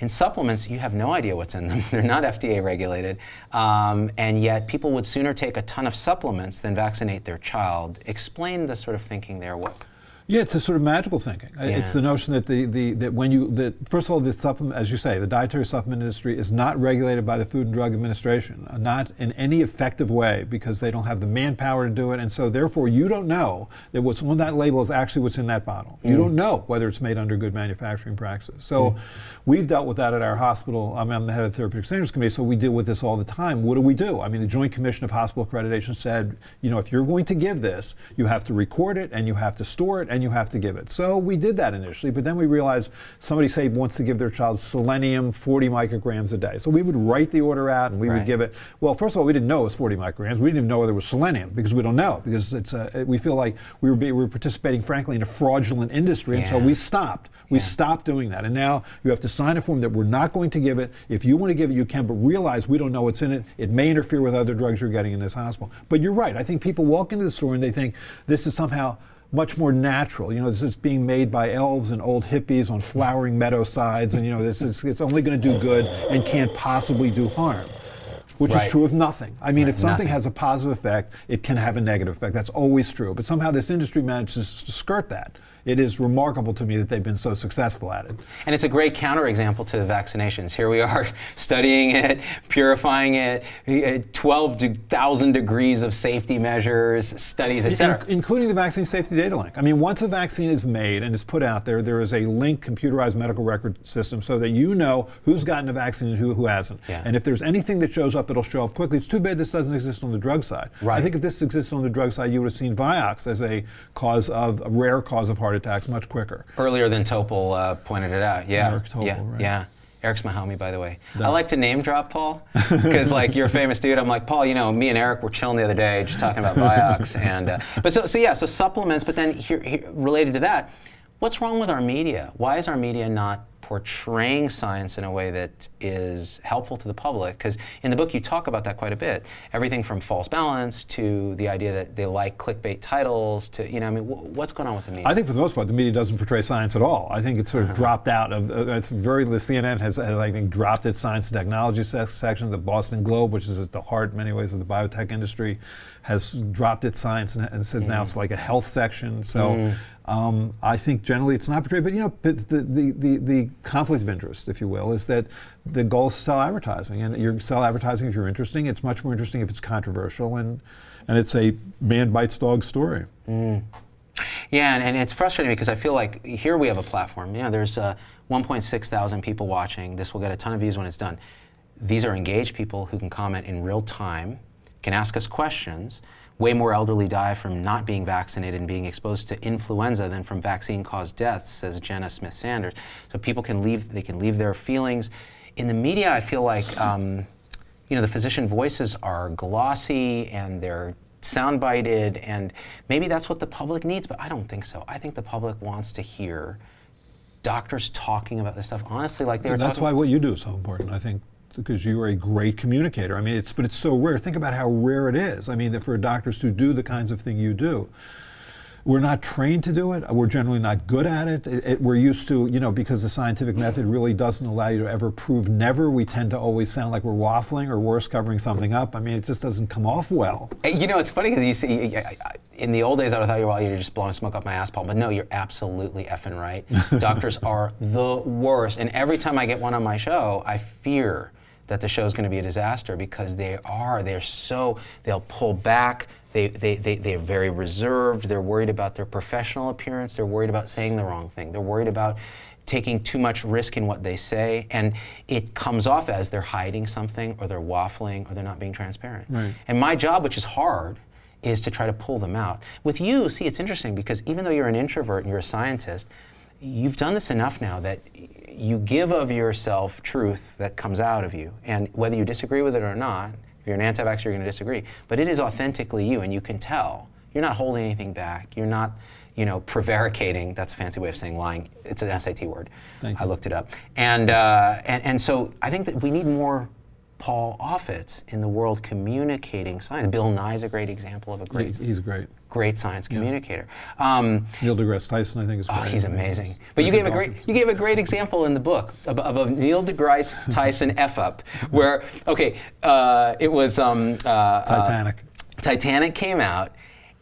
In supplements, you have no idea what's in them. They're not FDA regulated. Um, and yet, people would sooner take a ton of supplements than vaccinate their child. Explain the sort of thinking there. What, Yeah, it's a sort of magical thinking. Uh, It's the notion that the, the that when you that first of all the supplement, as you say, the dietary supplement industry is not regulated by the Food and Drug Administration, uh, not in any effective way because they don't have the manpower to do it, and so therefore you don't know that what's on that label is actually what's in that bottle. You don't know whether it's made under good manufacturing practices. So we've dealt with that at our hospital. I mean, I'm the head of the Therapeutic Standards Committee, so we deal with this all the time. What do we do? I mean, the Joint Commission of Hospital Accreditation said, you know, if you're going to give this, you have to record it and you have to store it and you have to give it. So we did that initially, but then we realized somebody say wants to give their child selenium 40 micrograms a day. So we would write the order out and we Right. would give it. Well, first of all, we didn't know it was 40 micrograms. We didn't even know whether it was selenium because we don't know because it's uh, we feel like we were, be, we were participating, frankly, in a fraudulent industry, and so we stopped. We Yeah. stopped doing that, and now you have to sign a form that we're not going to give it. If you want to give it, you can, but realize we don't know what's in it. It may interfere with other drugs you're getting in this hospital. But you're right. I think people walk into the store and they think this is somehow much more natural. You know, this is being made by elves and old hippies on flowering meadow sides, and you know, this is it's only going to do good and can't possibly do harm. Which Right. is true of nothing. I mean, Right, if something nothing. has a positive effect, it can have a negative effect. That's always true. But somehow this industry manages to skirt that. It is remarkable to me that they've been so successful at it. And it's a great counterexample to the vaccinations. Here we are studying it, purifying it, uh, 12,000 degrees of safety measures, studies, et cetera. In- including the vaccine safety Datalink. I mean, once a vaccine is made and is put out there, there is a link computerized medical record system so that you know who's gotten a vaccine and who, who hasn't. Yeah. And if there's anything that shows up, it'll show up quickly. It's too bad this doesn't exist on the drug side. Right. I think if this existed on the drug side, you would have seen Vioxx as a cause of a rare cause of heart attacks much quicker. Earlier than Topol uh, pointed it out. Yeah. Eric Topol, yeah. right. Yeah. Eric's my homie, by the way. I like to name drop Paul because, like, you're a famous dude. I'm like, Paul, you know, me and Eric were chilling the other day, just talking about Vioxx, and uh, but so so yeah, so supplements. But then here, here, related to that, what's wrong with our media? Why is our media not portraying science in a way that is helpful to the public? Because in the book you talk about that quite a bit. Everything from false balance to the idea that they like clickbait titles to you know, I mean, wh- what's going on with the media? I think for the most part, the media doesn't portray science at all. I think it's sort of dropped out of. Uh, it's very. The CNN has, has, I think, dropped its science and technology sec- section. The Boston Globe, which is at the heart, in many ways, of the biotech industry, has dropped its science and, and says now it's like a health section. So. Um, I think generally it's not portrayed, but you know, the, the, the, the conflict of interest, if you will, is that the goal is to sell advertising, and you sell advertising if you're interesting. It's much more interesting if it's controversial, and and it's a man bites dog story. Yeah, and, and it's frustrating because I feel like here we have a platform. You know, there's uh, 1.6 thousand people watching. This will get a ton of views when it's done. These are engaged people who can comment in real time, can ask us questions. Way more elderly die from not being vaccinated and being exposed to influenza than from vaccine-caused deaths, says Jenna Smith Sanders. So people can leave. They can leave their feelings. In the media, I feel like. Um, you know, the physician voices are glossy and they're soundbited, and maybe that's what the public needs, but I don't think so. I think the public wants to hear doctors talking about this stuff honestly, like they were that's why what you do is so important. I think because you are a great communicator. I mean, it's but it's so rare. Think about how rare it is. I mean, that for doctors to do the kinds of thing you do. We're not trained to do it. We're generally not good at it. It- it- We're used to, you know, because the scientific method really doesn't allow you to ever prove never. We tend to always sound like we're waffling or worse, covering something up. I mean, it just doesn't come off well. You know, it's funny because you see, I- I- in the old days, I would have thought, well, you're just blowing smoke up my ass, Paul. But no, you're absolutely effing right. Doctors are the worst. And every time I get one on my show, I fear that the show's going to be a disaster because they are. They're so, they'll pull back. They, they, they, they're very reserved. They're worried about their professional appearance. They're worried about saying the wrong thing. They're worried about taking too much risk in what they say, and it comes off as they're hiding something, or they're waffling, or they're not being transparent. Right. And my job, which is hard, is to try to pull them out. With you, see, it's interesting because even though you're an introvert and you're a scientist, you've done this enough now that you give of yourself truth that comes out of you. And whether you disagree with it or not, if you're an anti vaxxer, you're going to disagree. But it is authentically you, and you can tell. You're not holding anything back. You're not, you know, prevaricating. That's a fancy way of saying lying. It's an SAT word. Thank I looked it up. And, uh, and, and so I think that we need more Paul Offits in the world communicating science. Bill Nye is a great example of a great, He's, he's great. Great science communicator. Um, Neil deGrasse Tyson, I think, is oh, great. he's amazing. But you gave a great Dawkins. you gave a great example in the book of, of a Neil deGrasse Tyson f up, where okay, uh, it was um, uh, uh, Titanic. Titanic came out,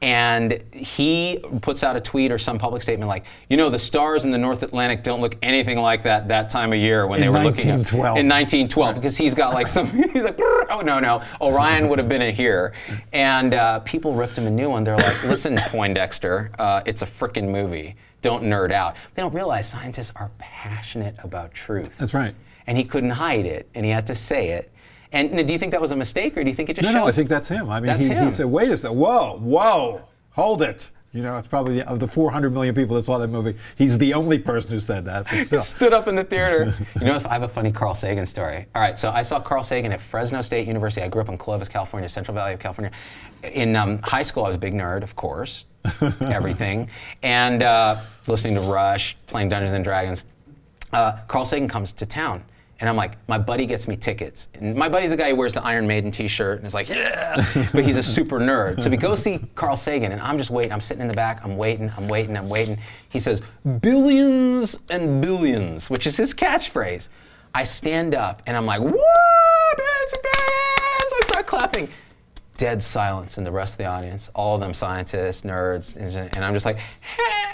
and he puts out a tweet or some public statement like, you know, the stars in the North Atlantic don't look anything like that that time of year when In they were looking at, 1912. in 1912 because he's got like some he's like oh no no. Orion would have been in here. And uh, people ripped him a new one. They're like listen Poindexter uh, it's a freaking movie. Don't nerd out. They don't realize scientists are passionate about truth. That's right. and he couldn't hide it and he had to say it and now, do you think that was a mistake or do you think it just No, shows no, I think that's him. I mean, he, he said, wait a second, whoa, whoa, hold it. You know, it's probably of the 400 million people that saw that movie, he's the only person who said that. Stood up in the theater. you know, if I have a funny Carl Sagan story. All right, so I saw Carl Sagan at Fresno State University. I grew up in Clovis, California, Central Valley of California. In um, high school, I was a big nerd, of course, everything, and uh, listening to Rush, playing Dungeons and Dragons. Uh, Carl Sagan comes to town. And I'm like, my buddy gets me tickets. And my buddy's the guy who wears the Iron Maiden T-shirt and is like, yeah, but he's a super nerd. So we go see Carl Sagan, and I'm just waiting. I'm sitting in the back. I'm waiting. I'm waiting. I'm waiting. He says, billions and billions, which is his catchphrase. I stand up and I'm like, whoa, Billions and billions. I start clapping. Dead silence in the rest of the audience. All of them scientists, nerds, and I'm just like,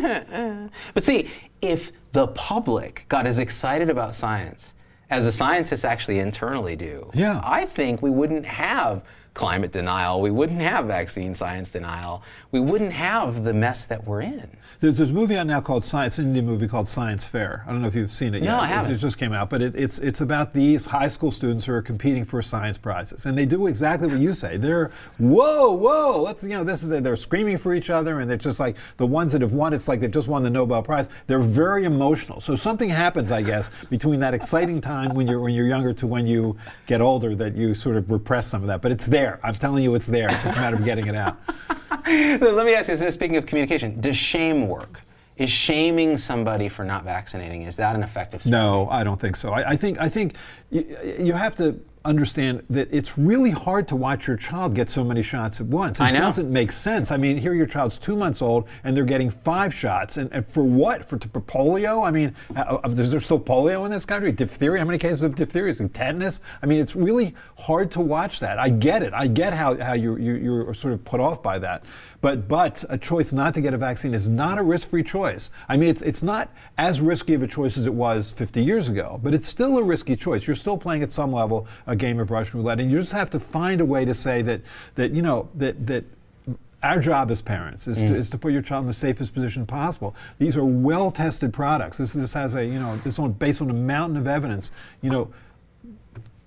but see, if the public got as excited about science as the scientists actually internally do, Yeah. I think we wouldn't have climate denial, we wouldn't have vaccine science denial, we wouldn't have the mess that we're in. There's this movie out now called Science, an Indian movie called Science Fair. I don't know if you've seen it yet. No, I It- haven't. It just came out, but it, it's it's about these high school students who are competing for science prizes, and they do exactly what you say. They're whoa, whoa, let's you know this is they're screaming for each other, and they're just like the ones that have won. It's like they just won the Nobel Prize. They're very emotional. So something happens, I guess, between that exciting time when you're when you're younger to when you get older that you sort of repress some of that. But it's there. I'm telling you, it's there. It's just a matter of getting it out. Let me ask you this, speaking of communication, does shame work? Is shaming somebody for not vaccinating, is that an effective strategy? No, I don't think so. I, I think I think you, you have to understand that it's really hard to watch your child get so many shots at once. It I know. doesn't make sense. I mean, here your child's two months old and they're getting five shots, and, and for what? For, for polio? I mean, uh, uh, is there still polio in this country? Diphtheria? How many cases of diphtheria? Is it tetanus? I mean, it's really hard to watch that. I get it. I get how, how you you you're sort of put off by that. But but a choice not to get a vaccine is not a risk-free choice. I mean, it's it's not as risky of a choice as it was 50 years ago, but it's still a risky choice. You're still playing at some level a game of Russian roulette, and you just have to find a way to say that that you know that that Our job as parents is, to, mm. is to put your child in the safest position possible. These are well-tested products. This, this has a, you know, this on based on a mountain of evidence. You know,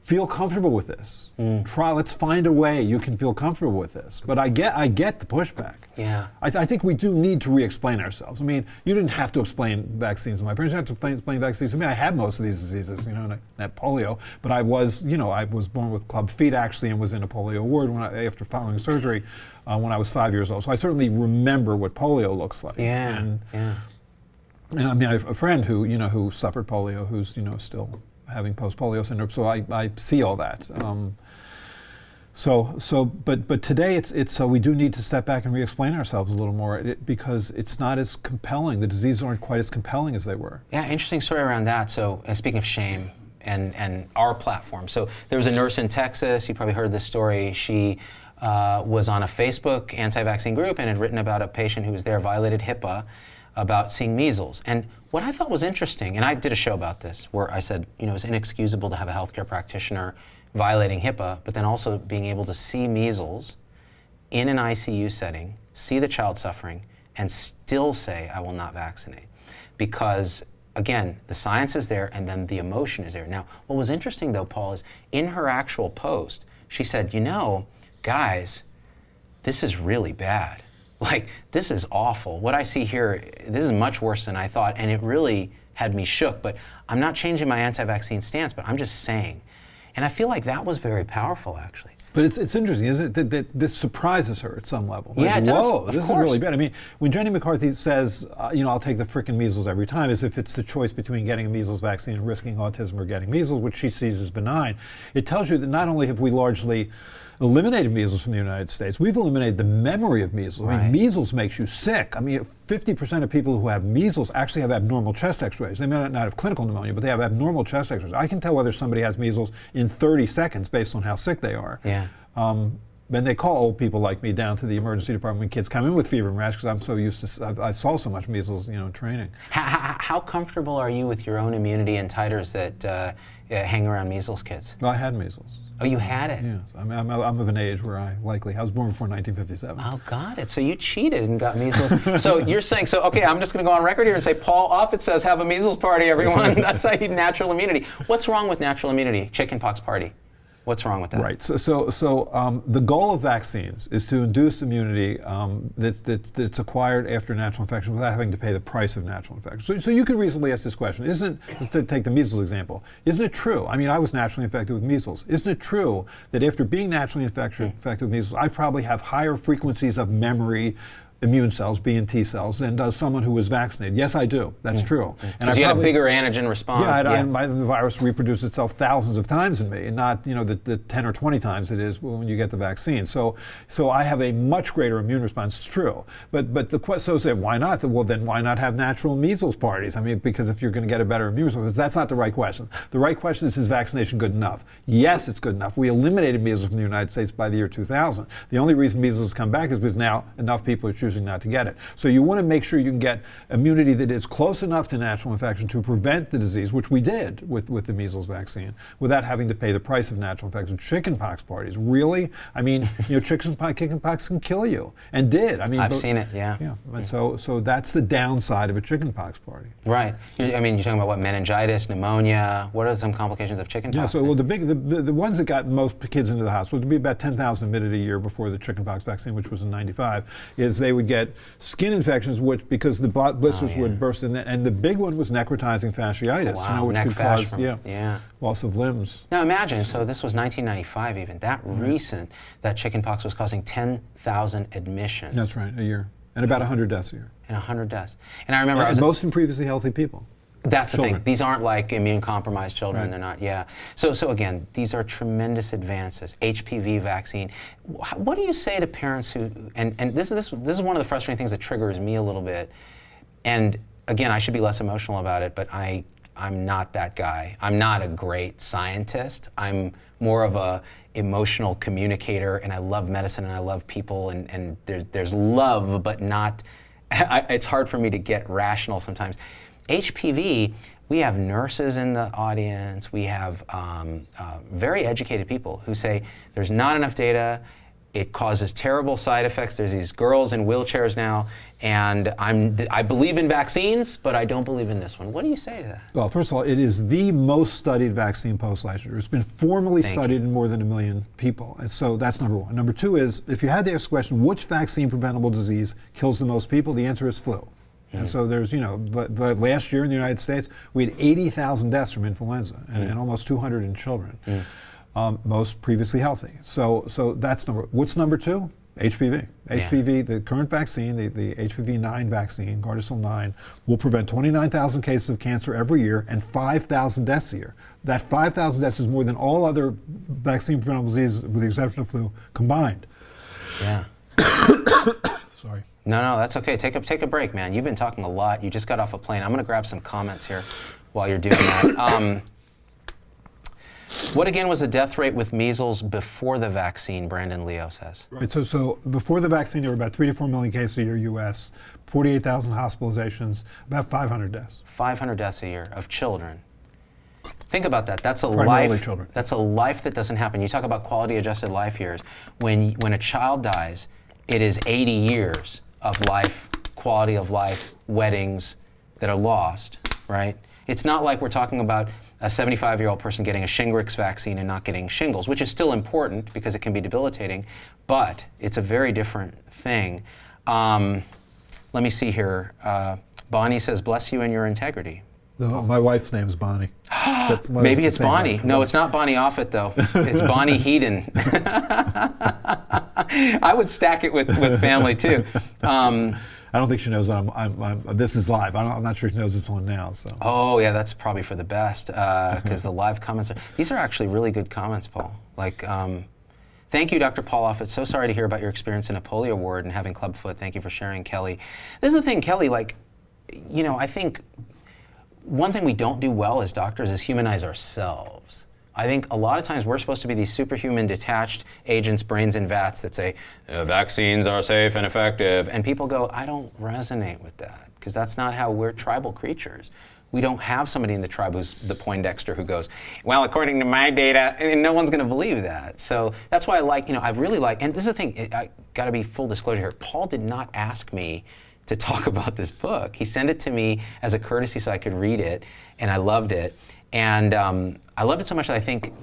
feel comfortable with this. Try. Let's find a way you can feel comfortable with this. But I get, I get the pushback. Yeah. I, th- I think we do need to re-explain ourselves. I mean, you didn't have to explain vaccines to my parents. You didn't have to explain, explain vaccines to me. I had most of these diseases, you know, and I had polio. But I was, you know, I was born with club feet actually, and was in a polio ward when I, after following surgery uh, when I was five years old. So I certainly remember what polio looks like. Yeah. And, yeah. and I mean, I have a friend who, you know, who suffered polio, who's, you know, still having post-polio syndrome. So I, I see all that. Um, so, so, but, but today it's, it's, so we do need to step back and re-explain ourselves a little more it, because it's not as compelling. The diseases aren't quite as compelling as they were. Yeah, interesting story around that. So, uh, speaking of shame and, and our platform, so there was a nurse in Texas, you probably heard this story. She uh, was on a Facebook anti vaccine group and had written about a patient who was there, violated HIPAA, about seeing measles. And what I thought was interesting, and I did a show about this where I said, you know, it's inexcusable to have a healthcare practitioner violating HIPAA, but then also being able to see measles in an ICU setting, see the child suffering, and still say, I will not vaccinate. Because, again, the science is there and then the emotion is there. Now, what was interesting though, Paul, is in her actual post, she said, You know, guys, this is really bad. Like, this is awful. What I see here, this is much worse than I thought, and it really had me shook. But I'm not changing my anti vaccine stance, but I'm just saying. And I feel like that was very powerful, actually. But it's, it's interesting, isn't it, that, that this surprises her at some level. Yeah, it does, Whoa, of this is really bad. I mean, when Jenny McCarthy says, uh, you know, I'll take the frickin' measles every time, as if it's the choice between getting a measles vaccine and risking autism or getting measles, which she sees as benign, it tells you that not only have we largely eliminated measles from the United States, we've eliminated the memory of measles. I mean, measles makes you sick. I mean, 50% of people who have measles actually have abnormal chest x-rays. They may not have clinical pneumonia, but they have abnormal chest x-rays. I can tell whether somebody has measles in 30 seconds based on how sick they are. Yeah. Um, and they call old people like me down to the emergency department when kids come in with fever and rash because I'm so used to, I've- I saw so much measles, you know, training. How, how, how comfortable are you with your own immunity and titers that uh, uh, hang around measles kids? Well, I had measles. Oh, you had it? Yes, I mean, I'm, I'm of an age where I likely, I was born before 1957. Oh, got it. So you cheated and got measles. so you're saying, so okay, I'm just going to go on record here and say, Paul Offit says have a measles party, everyone. That's how you need natural immunity. What's wrong with natural immunity? Chickenpox party. What's wrong with that? Right. So, so, so um, the goal of vaccines is to induce immunity um, that's, that's, that's acquired after natural infection without having to pay the price of natural infection. So, so you could reasonably ask this question: Isn't to take the measles example? Isn't it true? I mean, I was naturally infected with measles. Isn't it true that after being naturally infected, infected with measles, I probably have higher frequencies of memory? Immune cells, B and T cells, than does someone who was vaccinated. Yes, I do. That's mm. true. Mm. And I you had a bigger antigen response. yeah, I, I, my, the virus reproduced itself thousands of times in me, and not you know the, the 10 or 20 times it is when you get the vaccine. So, so I have a much greater immune response. It's true, but but the question so say why not? Well, then why not have natural measles parties? I mean, because if you're going to get a better immune response, that's not the right question. The right question is: Is vaccination good enough? Yes, it's good enough. We eliminated measles from the United States by the year 2000. The only reason measles has come back is because now enough people are choosing not to get it. So you want to make sure you can get immunity that is close enough to natural infection to prevent the disease, which we did with, with the measles vaccine, without having to pay the price of natural infection. Chickenpox parties, really? I mean, you know, chickenpox, chickenpox can kill you, and did. I mean, I've but- seen it, yeah. Yeah. And So, so that's the downside of a chickenpox party. Right. I mean, you're talking about what meningitis, pneumonia. What are some complications of chickenpox? Yeah, so well, the big the, the the ones that got most kids into the hospital would be about 10,000 admitted a year before the chickenpox vaccine, which was in '95. Is they would get skin infections, which because the blisters Oh, yeah. would burst in, That, and the big one was necrotizing fasciitis, Wow, you know, which neck could cause from- yeah, yeah. loss of limbs. Now imagine, so this was 1995 even, that Mm-hmm. recent, that chickenpox was causing 10,000 admissions That's right, a year, and about 100 deaths a year. and 100 deaths. And I remember I And was, most in previously healthy people. That's the thing, these aren't like immune compromised children, Right. they're not, yeah. So, so again, these are tremendous advances. HPV vaccine. What do you say to parents who, and, and this, this, this is one of the frustrating things that triggers me a little bit. And again, I should be less emotional about it, but I, I'm not that guy. I'm not a great scientist. I'm more of a emotional communicator, and I love medicine and I love people, and, and there's, there's love, but not. I, it's hard for me to get rational sometimes. HPV, we have nurses in the audience. We have um, uh, very educated people who say there's not enough data. It causes terrible side effects. There's these girls in wheelchairs now, and I'm I believe in vaccines, but I don't believe in this one. What do you say to that? Well, first of all, it is the most studied vaccine post licensure. It's been formally Thank studied in more than a million people. And so that's number one. Number two is if you had to ask the question, which vaccine preventable disease kills the most people, the answer is flu. And so there's, you know, the, the last year in the United States, we had 80,000 deaths from influenza and, and almost 200 in children, um, most previously healthy. So, so that's number. What's number two? HPV. HPV, the current vaccine, the, the HPV 9 vaccine, Gardasil 9, will prevent 29,000 cases of cancer every year and 5,000 deaths a year. That 5,000 deaths is more than all other vaccine preventable diseases, with the exception of flu, combined. Yeah. Sorry. No, no, that's okay. Take a take a break, man. You've been talking a lot. You just got off a plane. I'm gonna grab some comments here while you're doing that. Um, what again was the death rate with measles before the vaccine? Brandon Leo says. Right. So, so before the vaccine, there were about three to four million cases a year, U.S., 48,000 hospitalizations, about 500 deaths. 500 deaths a year of children. Think about that. That's a Primarily life. children. That's a life that doesn't happen. You talk about quality adjusted life years. When when a child dies, it is 80 years of life, quality of life, weddings that are lost. Right? It's not like we're talking about a 75 year old person getting a Shingrix vaccine and not getting shingles, which is still important because it can be debilitating, but it's a very different thing. Um, let me see here. Uh, Bonnie says, "Bless you and your integrity." No, My wife's name's Bonnie. That's Maybe it's Bonnie. name. No, it's not Bonnie Offit though. It's Bonnie Heaton. I would stack it with, with family too. Um, I don't think she knows that I'm, I'm, I'm, this is live. I I'm not sure she knows this one now. So. oh yeah, that's probably for the best because the live comments are. These are actually really good comments, Paul. Like. Um, Thank you, Dr. Paul Offit. So sorry to hear about your experience in a polio ward and having clubfoot. Thank you for sharing, Kelly. This is the thing, Kelly. Like, you know, I think one thing we don't do well as doctors is humanize ourselves. I think a lot of times we're supposed to be these superhuman, detached agents, brains in vats that say "Uh, vaccines are safe and effective, and people go, I don't resonate with that because that's not how we're tribal creatures. We don't have somebody in the tribe who's the Poindexter who goes, well, according to my data, and no one's going to believe that. So that's why I like, you know, I really like, and this is the thing, I got to be full disclosure here. Paul did not ask me to talk about this book. He sent it to me as a courtesy so I could read it, and I loved it. And um, I loved it so much that I think,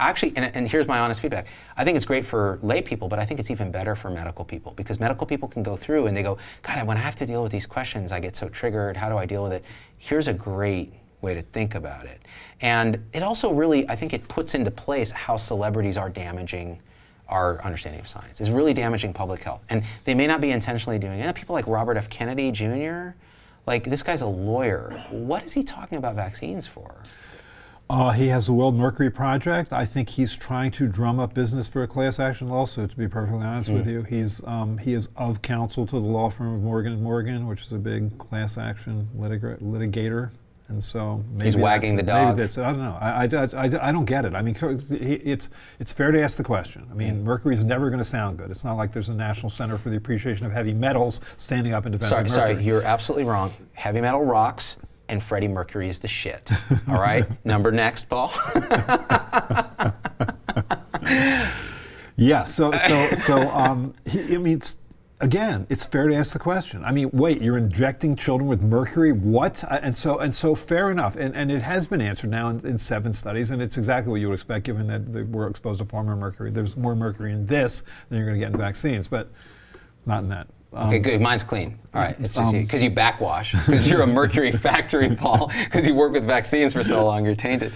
actually, and, and here's my honest feedback I think it's great for lay people, but I think it's even better for medical people because medical people can go through and they go, God, when I have to deal with these questions, I get so triggered. How do I deal with it? Here's a great way to think about it. And it also really, I think it puts into place how celebrities are damaging our understanding of science. It's really damaging public health. And they may not be intentionally doing it. People like Robert F. Kennedy Jr., like this guy's a lawyer. What is he talking about vaccines for? Uh, he has the World Mercury Project. I think he's trying to drum up business for a class action lawsuit. To be perfectly honest with you, he's um, he is of counsel to the law firm of Morgan and Morgan, which is a big class action litigator. And so maybe He's wagging that's the dog. Maybe that's. I don't know. I, I, I, I don't get it. I mean, it's it's fair to ask the question. I mean, Mercury's never going to sound good. It's not like there's a National Center for the Appreciation of Heavy Metals standing up in defense Sorry, of Mercury. sorry, you're absolutely wrong. Heavy metal rocks, and Freddie Mercury is the shit. All right, number next, Paul. Yeah. So so so um, he, I mean, it's, again, it's fair to ask the question. I mean, wait, you're injecting children with mercury? What? Uh, And so and so, fair enough. And and it has been answered now in, in seven studies, and it's exactly what you would expect, given that they we're exposed to far more mercury. There's more mercury in this than you're going to get in vaccines, but not in that. Um, Okay, good. Mine's clean. All right, it's just Um, because you backwash, because you're a mercury factory, Paul, because you work with vaccines for so long, you're tainted.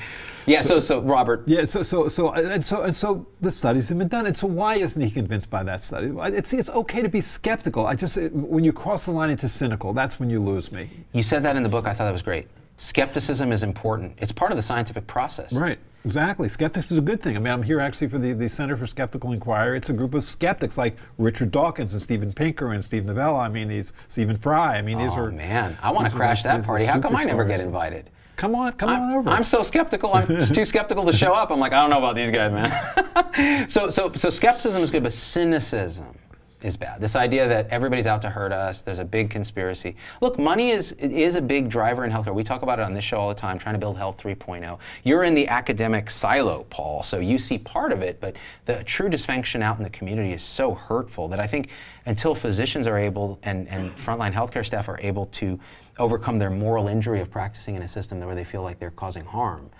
Yeah. So, so Robert, Yeah, so so so and so and so the studies have been done, and so why isn't he convinced by that study? It's it's okay to be skeptical. I just when you cross the line into cynical, that's when you lose me. you said that in the book. I thought that was great. Skepticism is important. It's part of the scientific process. Right. Exactly. Skeptics is a good thing. I mean, I'm here actually for the, the Center for Skeptical Inquiry. It's a group of skeptics like Richard Dawkins and Steven Pinker and Steve Novella. I mean, these Stephen Fry. I mean, these Oh are man, I want to crash that party. How come I never get invited? Come on, come I'm, on over. I'm so skeptical. I'm too skeptical to show up. I'm like, I don't know about these guys, man. so, so, so skepticism is good, but cynicism is bad. This idea that everybody's out to hurt us, there's a big conspiracy. Look, money is is a big driver in healthcare. We talk about it on this show all the time, trying to build health 3.0. You're in the academic silo, Paul, so you see part of it, but the true dysfunction out in the community is so hurtful that I think until physicians are able and, and frontline healthcare staff are able to overcome their moral injury of practicing in a system where they feel like they're causing harm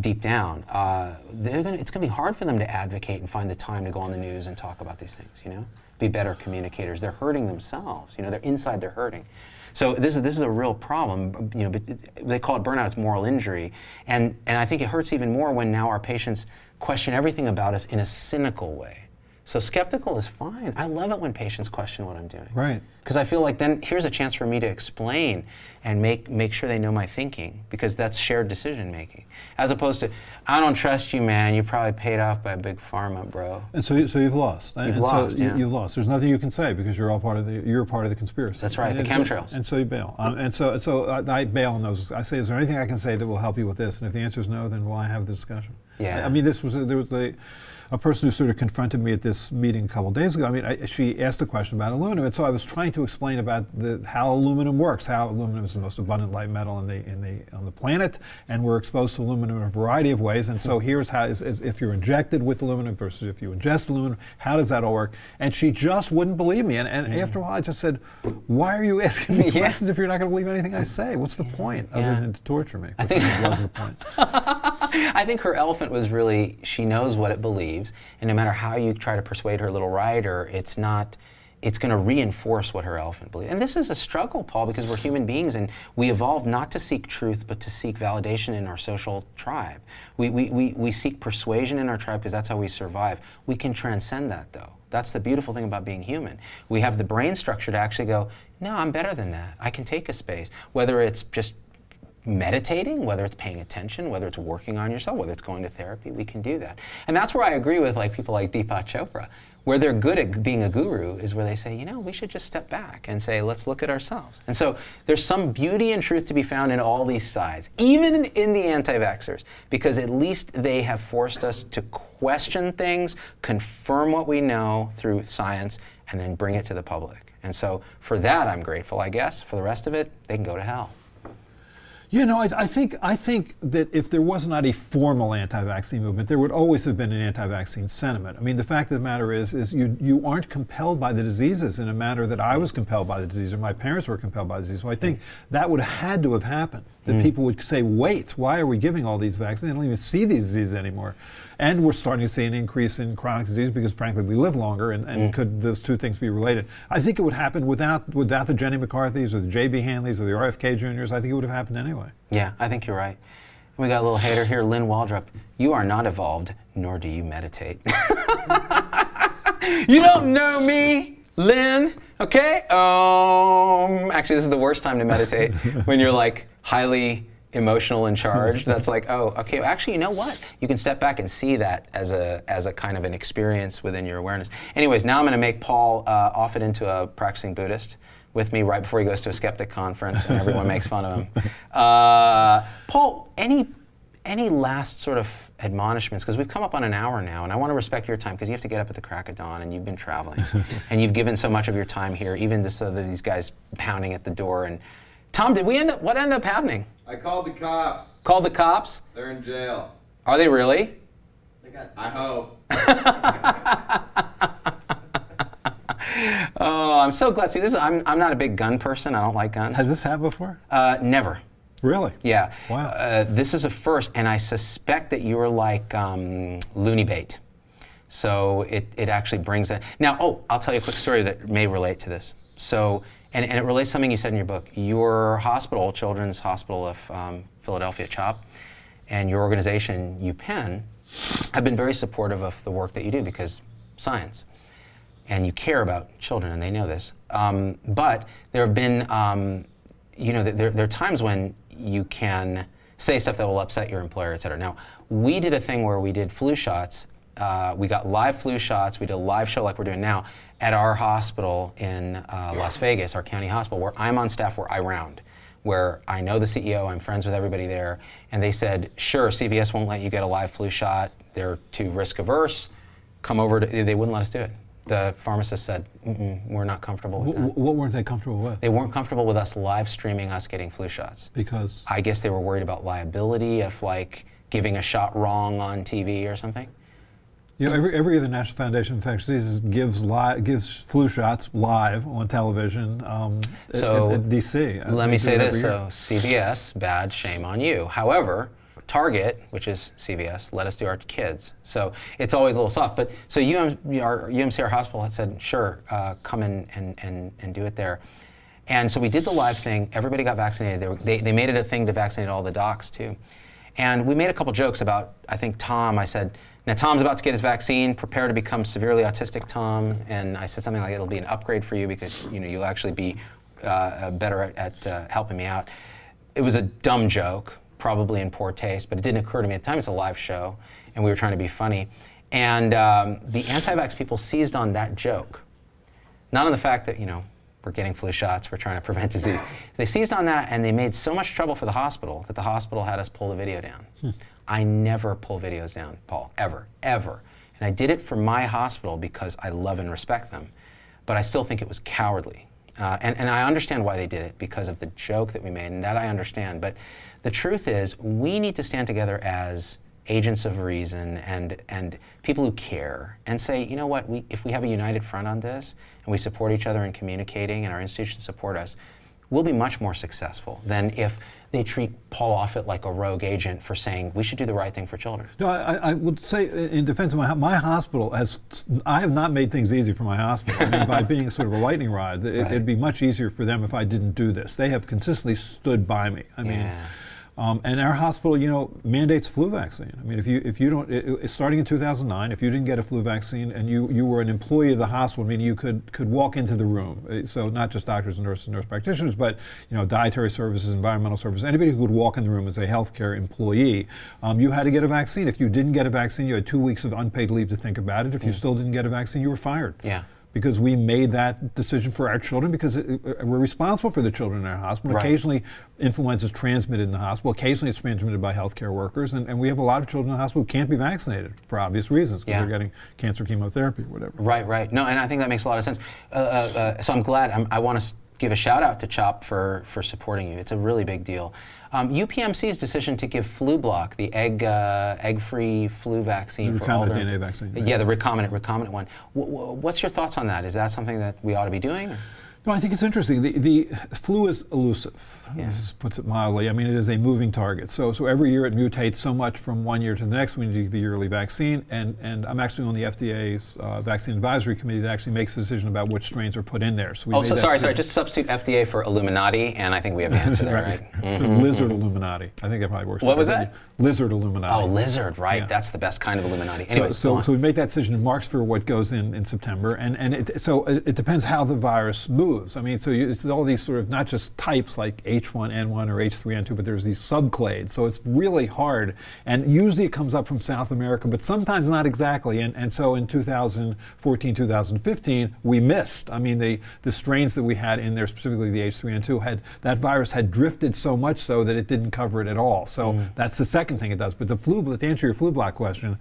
deep down, uh, gonna, it's going to be hard for them to advocate and find the time to go on the news and talk about these things, you know? Be better communicators. They're hurting themselves, you know, they're inside, they're hurting. So this is, this is a real problem, you know, they call it burnout, it's moral injury. And, and I think it hurts even more when now our patients question everything about us in a cynical way. So skeptical is fine. I love it when patients question what I'm doing. Right. Because I feel like then here's a chance for me to explain and make make sure they know my thinking because that's shared decision making. As opposed to, I don't trust you, man. You're probably paid off by a big pharma, bro. And so, you- so you've lost. You've and lost, So you, yeah. You've lost. There's nothing you can say because you're all part of the. You're part of the conspiracy. That's right, And the so- chemtrails. And so you bail. Um, and so, so I, I bail on those. I say, is there anything I can say that will help you with this? And if the answer is no, then why have the discussion? Yeah. I, I mean, this was a, there was a, a person who sort of confronted me at this meeting a couple of days ago. I mean, I, she asked a question about aluminum, and so I was trying to explain about the, how aluminum works. How aluminum is the most abundant light metal in the in the on the planet, and we're exposed to aluminum in a variety of ways. And so here's how: is, is if you're injected with aluminum versus if you ingest aluminum, how does that all work? And she just wouldn't believe me. And, and after a while, I just said, "Why are you asking me Mm. Yeah. questions if you're not going to believe anything I say? What's the point Yeah. other than to torture me?" I think- was the point. I think her elephant was really she knows what it believes, and no matter how you try to persuade her little rider, it's not. It's going to reinforce what her elephant believes. And this is a struggle, Paul, because we're human beings and we evolved not to seek truth, but to seek validation in our social tribe. We, we, we, we seek persuasion in our tribe because that's how we survive. We can transcend that, though. That's the beautiful thing about being human. We have the brain structure to actually go, no, I'm better than that. I can take a space. Whether it's just meditating, whether it's paying attention, whether it's working on yourself, whether it's going to therapy, we can do that. And that's where I agree with like people like Deepak Chopra. Where they're good at being a guru is where they say, you know, we should just step back and say, let's look at ourselves. And so there's some beauty and truth to be found in all these sides, even in, the anti-vaxxers, because at least they have forced us to question things, confirm what we know through science, and then bring it to the public. And so for that, I'm grateful, I guess. For the rest of it, they can go to hell. You know, I, I think I think that if there was not a formal anti-vaccine movement, there would always have been an anti-vaccine sentiment. I mean, the fact of the matter is, is you you aren't compelled by the diseases in a manner that I was compelled by the disease, or my parents were compelled by the disease. So I think that would have had to have happened. That hmm. people would say, "Wait, why are we giving all these vaccines? I don't even see these diseases anymore." And we're starting to see an increase in chronic disease because, frankly, we live longer. And, and hmm. could those two things be related? I think it would happen without without the Jenny McCarthy's or the J.B. Handleys or the RFK Juniors. I think it would have happened anyway. Yeah, I think you're right. We got a little hater here, Lynn Waldrop. You are not evolved, nor do you meditate. you don't know me, Lynn. Okay. Um. Actually, this is the worst time to meditate when you're like highly emotional and charged. That's like, oh, okay. Actually, you know what? You can step back and see that as a as a kind of an experience within your awareness. Anyways, now I'm going to make Paul uh, Offit into a practicing Buddhist with me right before he goes to a skeptic conference and everyone makes fun of him. Uh, Paul, any any last sort of admonishments? Because we've come up on an hour now, and I want to respect your time because you have to get up at the crack of dawn, and you've been traveling, and you've given so much of your time here, even just so that these guys pounding at the door. And Tom, did we end up? What ended up happening? I called the cops. Called the cops? They're in jail. Are they really? They got. I hope. Oh, I'm so glad. See, this is, I'm, I'm not a big gun person. I don't like guns. Has this happened before? Uh, never. Really? Yeah. Wow. Uh, this is a first, and I suspect that you were like um, loony bait. So it, it actually brings it. Now, oh, I'll tell you a quick story that may relate to this. So, and, and it relates to something you said in your book. Your hospital, Children's Hospital of um, Philadelphia, CHOP, and your organization, UPenn, have been very supportive of the work that you do because science and you care about children, and they know this. Um, but there have been, um, you know, there, there are times when you can say stuff that will upset your employer, et cetera. Now, we did a thing where we did flu shots. Uh, we got live flu shots. We did a live show like we're doing now at our hospital in uh, Las Vegas, our county hospital, where I'm on staff, where I round where I know the CEO, I'm friends with everybody there, and they said, sure, CVS won't let you get a live flu shot. They're too risk averse. Come over to, they wouldn't let us do it. The pharmacist said, Mm-mm, "We're not comfortable with W- that." what weren't they comfortable with? They weren't comfortable with us live streaming us getting flu shots. because I guess they were worried about liability if like giving a shot wrong on TV or something. you know, every every year the National Foundation of Infectious Diseases gives li- gives flu shots live on television um, at- So, at, at DC. Uh, Let me say this: so CVS, bad, shame on you. However, Target, which is CVS, let us do our kids. So it's always a little soft. But so UM, our UMCR hospital had said, sure, uh, come in and, and, and do it there. And so we did the live thing. Everybody got vaccinated. They, were, they, they made it a thing to vaccinate all the docs too. And we made a couple jokes about, I think Tom, I said, now Tom's about to get his vaccine, prepare to become severely autistic, Tom. And I said something like, it'll be an upgrade for you because you know, you'll actually be uh, better at, at uh, helping me out. It was a dumb joke, probably in poor taste, but it didn't occur to me at the time. It's a live show, and we were trying to be funny. And um, the anti-vax people seized on that joke, not on the fact that you know we're getting flu shots, we're trying to prevent disease. They seized on that, and they made so much trouble for the hospital that the hospital had us pull the video down. I never pull videos down, Paul, ever, ever. And I did it for my hospital because I love and respect them, but I still think it was cowardly. Uh, and, and I understand why they did it because of the joke that we made, and that I understand. But the truth is, we need to stand together as agents of reason and, and people who care and say, you know what, we, if we have a united front on this and we support each other in communicating and our institutions support us, we'll be much more successful than if they treat Paul Offit like a rogue agent for saying we should do the right thing for children. No, I, I would say in defense of my my hospital has I have not made things easy for my hospital. I mean, by being sort of a lightning rod, it, Right. would be much easier for them if I didn't do this. They have consistently stood by me. I mean. Yeah. Um, and our hospital, you know, mandates flu vaccine. I mean, if you if you don't, it, starting in 2009, if you didn't get a flu vaccine and you, you were an employee of the hospital, meaning you could could walk into the room. Uh, So not just doctors and nurses, and nurse practitioners, but you know, dietary services, environmental services, anybody who could walk in the room as a healthcare employee, um, you had to get a vaccine. If you didn't get a vaccine, you had two weeks of unpaid leave to think about it. If you still didn't get a vaccine, you were fired Yeah. Because we made that decision for our children because it, we're responsible for the children in our hospital. Right. Occasionally, influenza is transmitted in the hospital. Occasionally, it's transmitted by healthcare workers, and, and we have a lot of children in the hospital who can't be vaccinated for obvious reasons because Yeah. they're getting cancer chemotherapy or whatever. Right, right. No, and I think that makes a lot of sense. Uh, uh, uh, so I'm glad. I'm, I want to give a shout out to CHOP for, for supporting you. It's a really big deal. Um, UPMC's decision to give Flublok, the egg uh, egg-free flu vaccine The for recombinant their- DNA vaccine, right. Yeah, the recombinant recombinant one. W- w- what's your thoughts on that? Is that something that we ought to be doing? or- No, I think it's interesting. The, the flu is elusive. Yeah. This puts it mildly. I mean, it is a moving target. So, so every year it mutates so much from one year to the next. We need to give a yearly vaccine, and, and I'm actually on the FDA's uh, vaccine advisory committee that actually makes a decision about which strains are put in there. So we Oh, made so that sorry, sorry. Just substitute FDA for Illuminati, and I think we have the answer there, right? So Mhm. lizard Illuminati. I think that probably works. What was that? Lizard Illuminati. Oh, lizard, right? Yeah. That's the best kind of Illuminati. So, so, so we make that decision in March for what goes in in September, and and it, so it, it depends how the virus moves. I mean, so you, it's all these sort of not just types like H1N1 or H3N2, but there's these subclades. So it's really hard, and usually it comes up from South America, but sometimes not exactly. And and so in 2014, 2015, we missed. I mean, the the strains that we had in there, specifically the H3N2, had that virus had drifted so much so that it didn't cover it at all. So mm. that's the second thing it does. But the flu, to answer your Flublok question,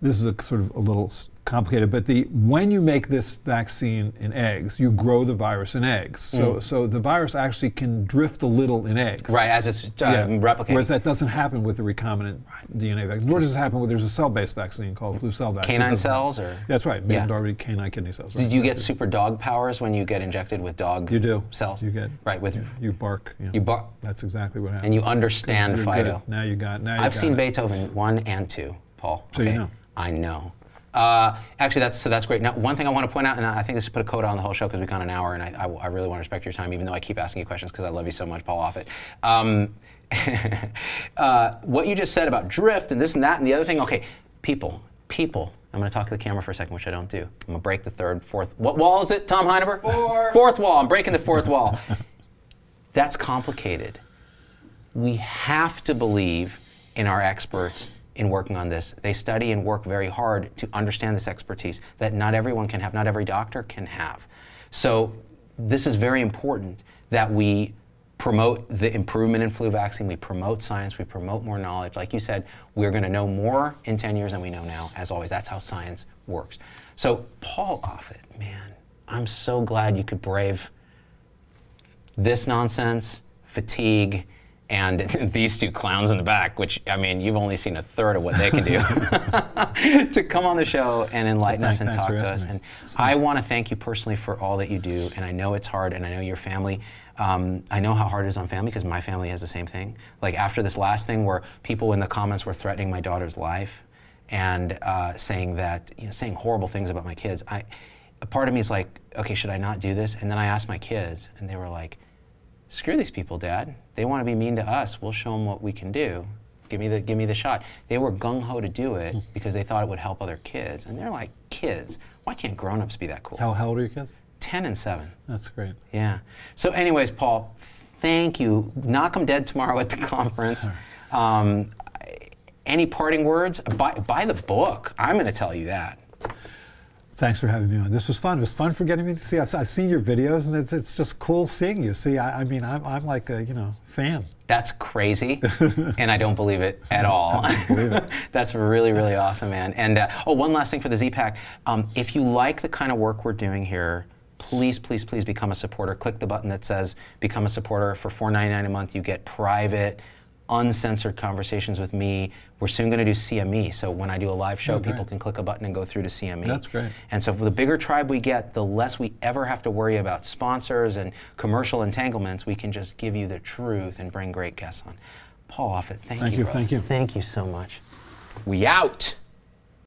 this is a sort of a little complicated, but the when you make this vaccine in eggs, you grow the virus in eggs. So so the virus actually can drift a little in eggs. right, as it's uh, replicating. Whereas that doesn't happen with the recombinant DNA vaccine. Nor does it happen with there's a cell-based vaccine called flu cell vaccine. Canine cells, or That's right. Yeah. Darby canine kidney cells. Did you get super dog powers when you get injected with dog You do. cells? You get. right with You, you bark. yeah. you bark That's exactly what happens. and you understand Fido. good. Now you got. Now you I've got seen it. Beethoven one and two, Paul. So you know. I know. Uh, actually, that's so that's great. Now, one thing I want to point out, and I think this is put a coda on the whole show because we've gone an hour, and I, I, I really want to respect your time, even though I keep asking you questions because I love you so much, Paul Offit. Um, uh, what you just said about drift and this and that and the other thing. Okay, people, people. I'm going to talk to the camera for a second, which I don't do. I'm going to break the third, fourth. What wall is it, Tom Heineberg? Four. Fourth wall. I'm breaking the fourth wall. That's complicated we have to believe in our experts in working on this. They study and work very hard to understand this expertise that not everyone can have, not every doctor can have. So this is very important that we promote the improvement in flu vaccine, we promote science, we promote more knowledge. Like you said, we're going to know more in 10 years than we know now, as always. That's how science works. So, Paul Offit, man, I'm so glad you could brave this nonsense, fatigue, and these two clowns in the back, which, I mean, you've only seen a third of what they can do, to come on the show and enlighten Well, us and talk to us. me. And It's I want to thank you personally for all that you do, and I know it's hard, and I know your family. Um, I know how hard it is on family because my family has the same thing. Like after this last thing, where people in the comments were threatening my daughter's life, and uh, saying that, you know, saying horrible things about my kids. I, a part of me is like, okay, should I not do this? And then I asked my kids, and they were like, screw these people, Dad. They want to be mean to us. We'll show them what we can do. Give me the give me the shot. They were gung ho to do it because they thought it would help other kids, and they're like, kids. Why can't grown ups be that cool? How, how old are your kids? Ten and seven. That's great. Yeah. So, anyways, Paul, thank you. Knock 'em dead tomorrow at the conference. Um, any parting words? Buy, buy the book. I'm going to tell you that. Thanks for having me on. This was fun. It was fun for getting me to see. I've, I've seen your videos, and it's, it's just cool seeing you. See, I, I mean, I'm, I'm like a you know fan. That's crazy, and I don't believe it at all. That's really, really awesome, man. And uh, oh, one last thing for the Z-Pack. Um, if you like the kind of work we're doing here, please, please, please become a supporter. Click the button that says "Become a Supporter." For $4.99 a month, you get private, uncensored conversations with me. We're soon going to do CME, so when I do a live show, Oh, people can click a button and go through to CME. That's great. And so, the bigger tribe we get, the less we ever have to worry about sponsors and commercial entanglements. We can just give you the truth and bring great guests on. Paul Offit, thank, Thank you. you, thank you. Thank you so much. We out.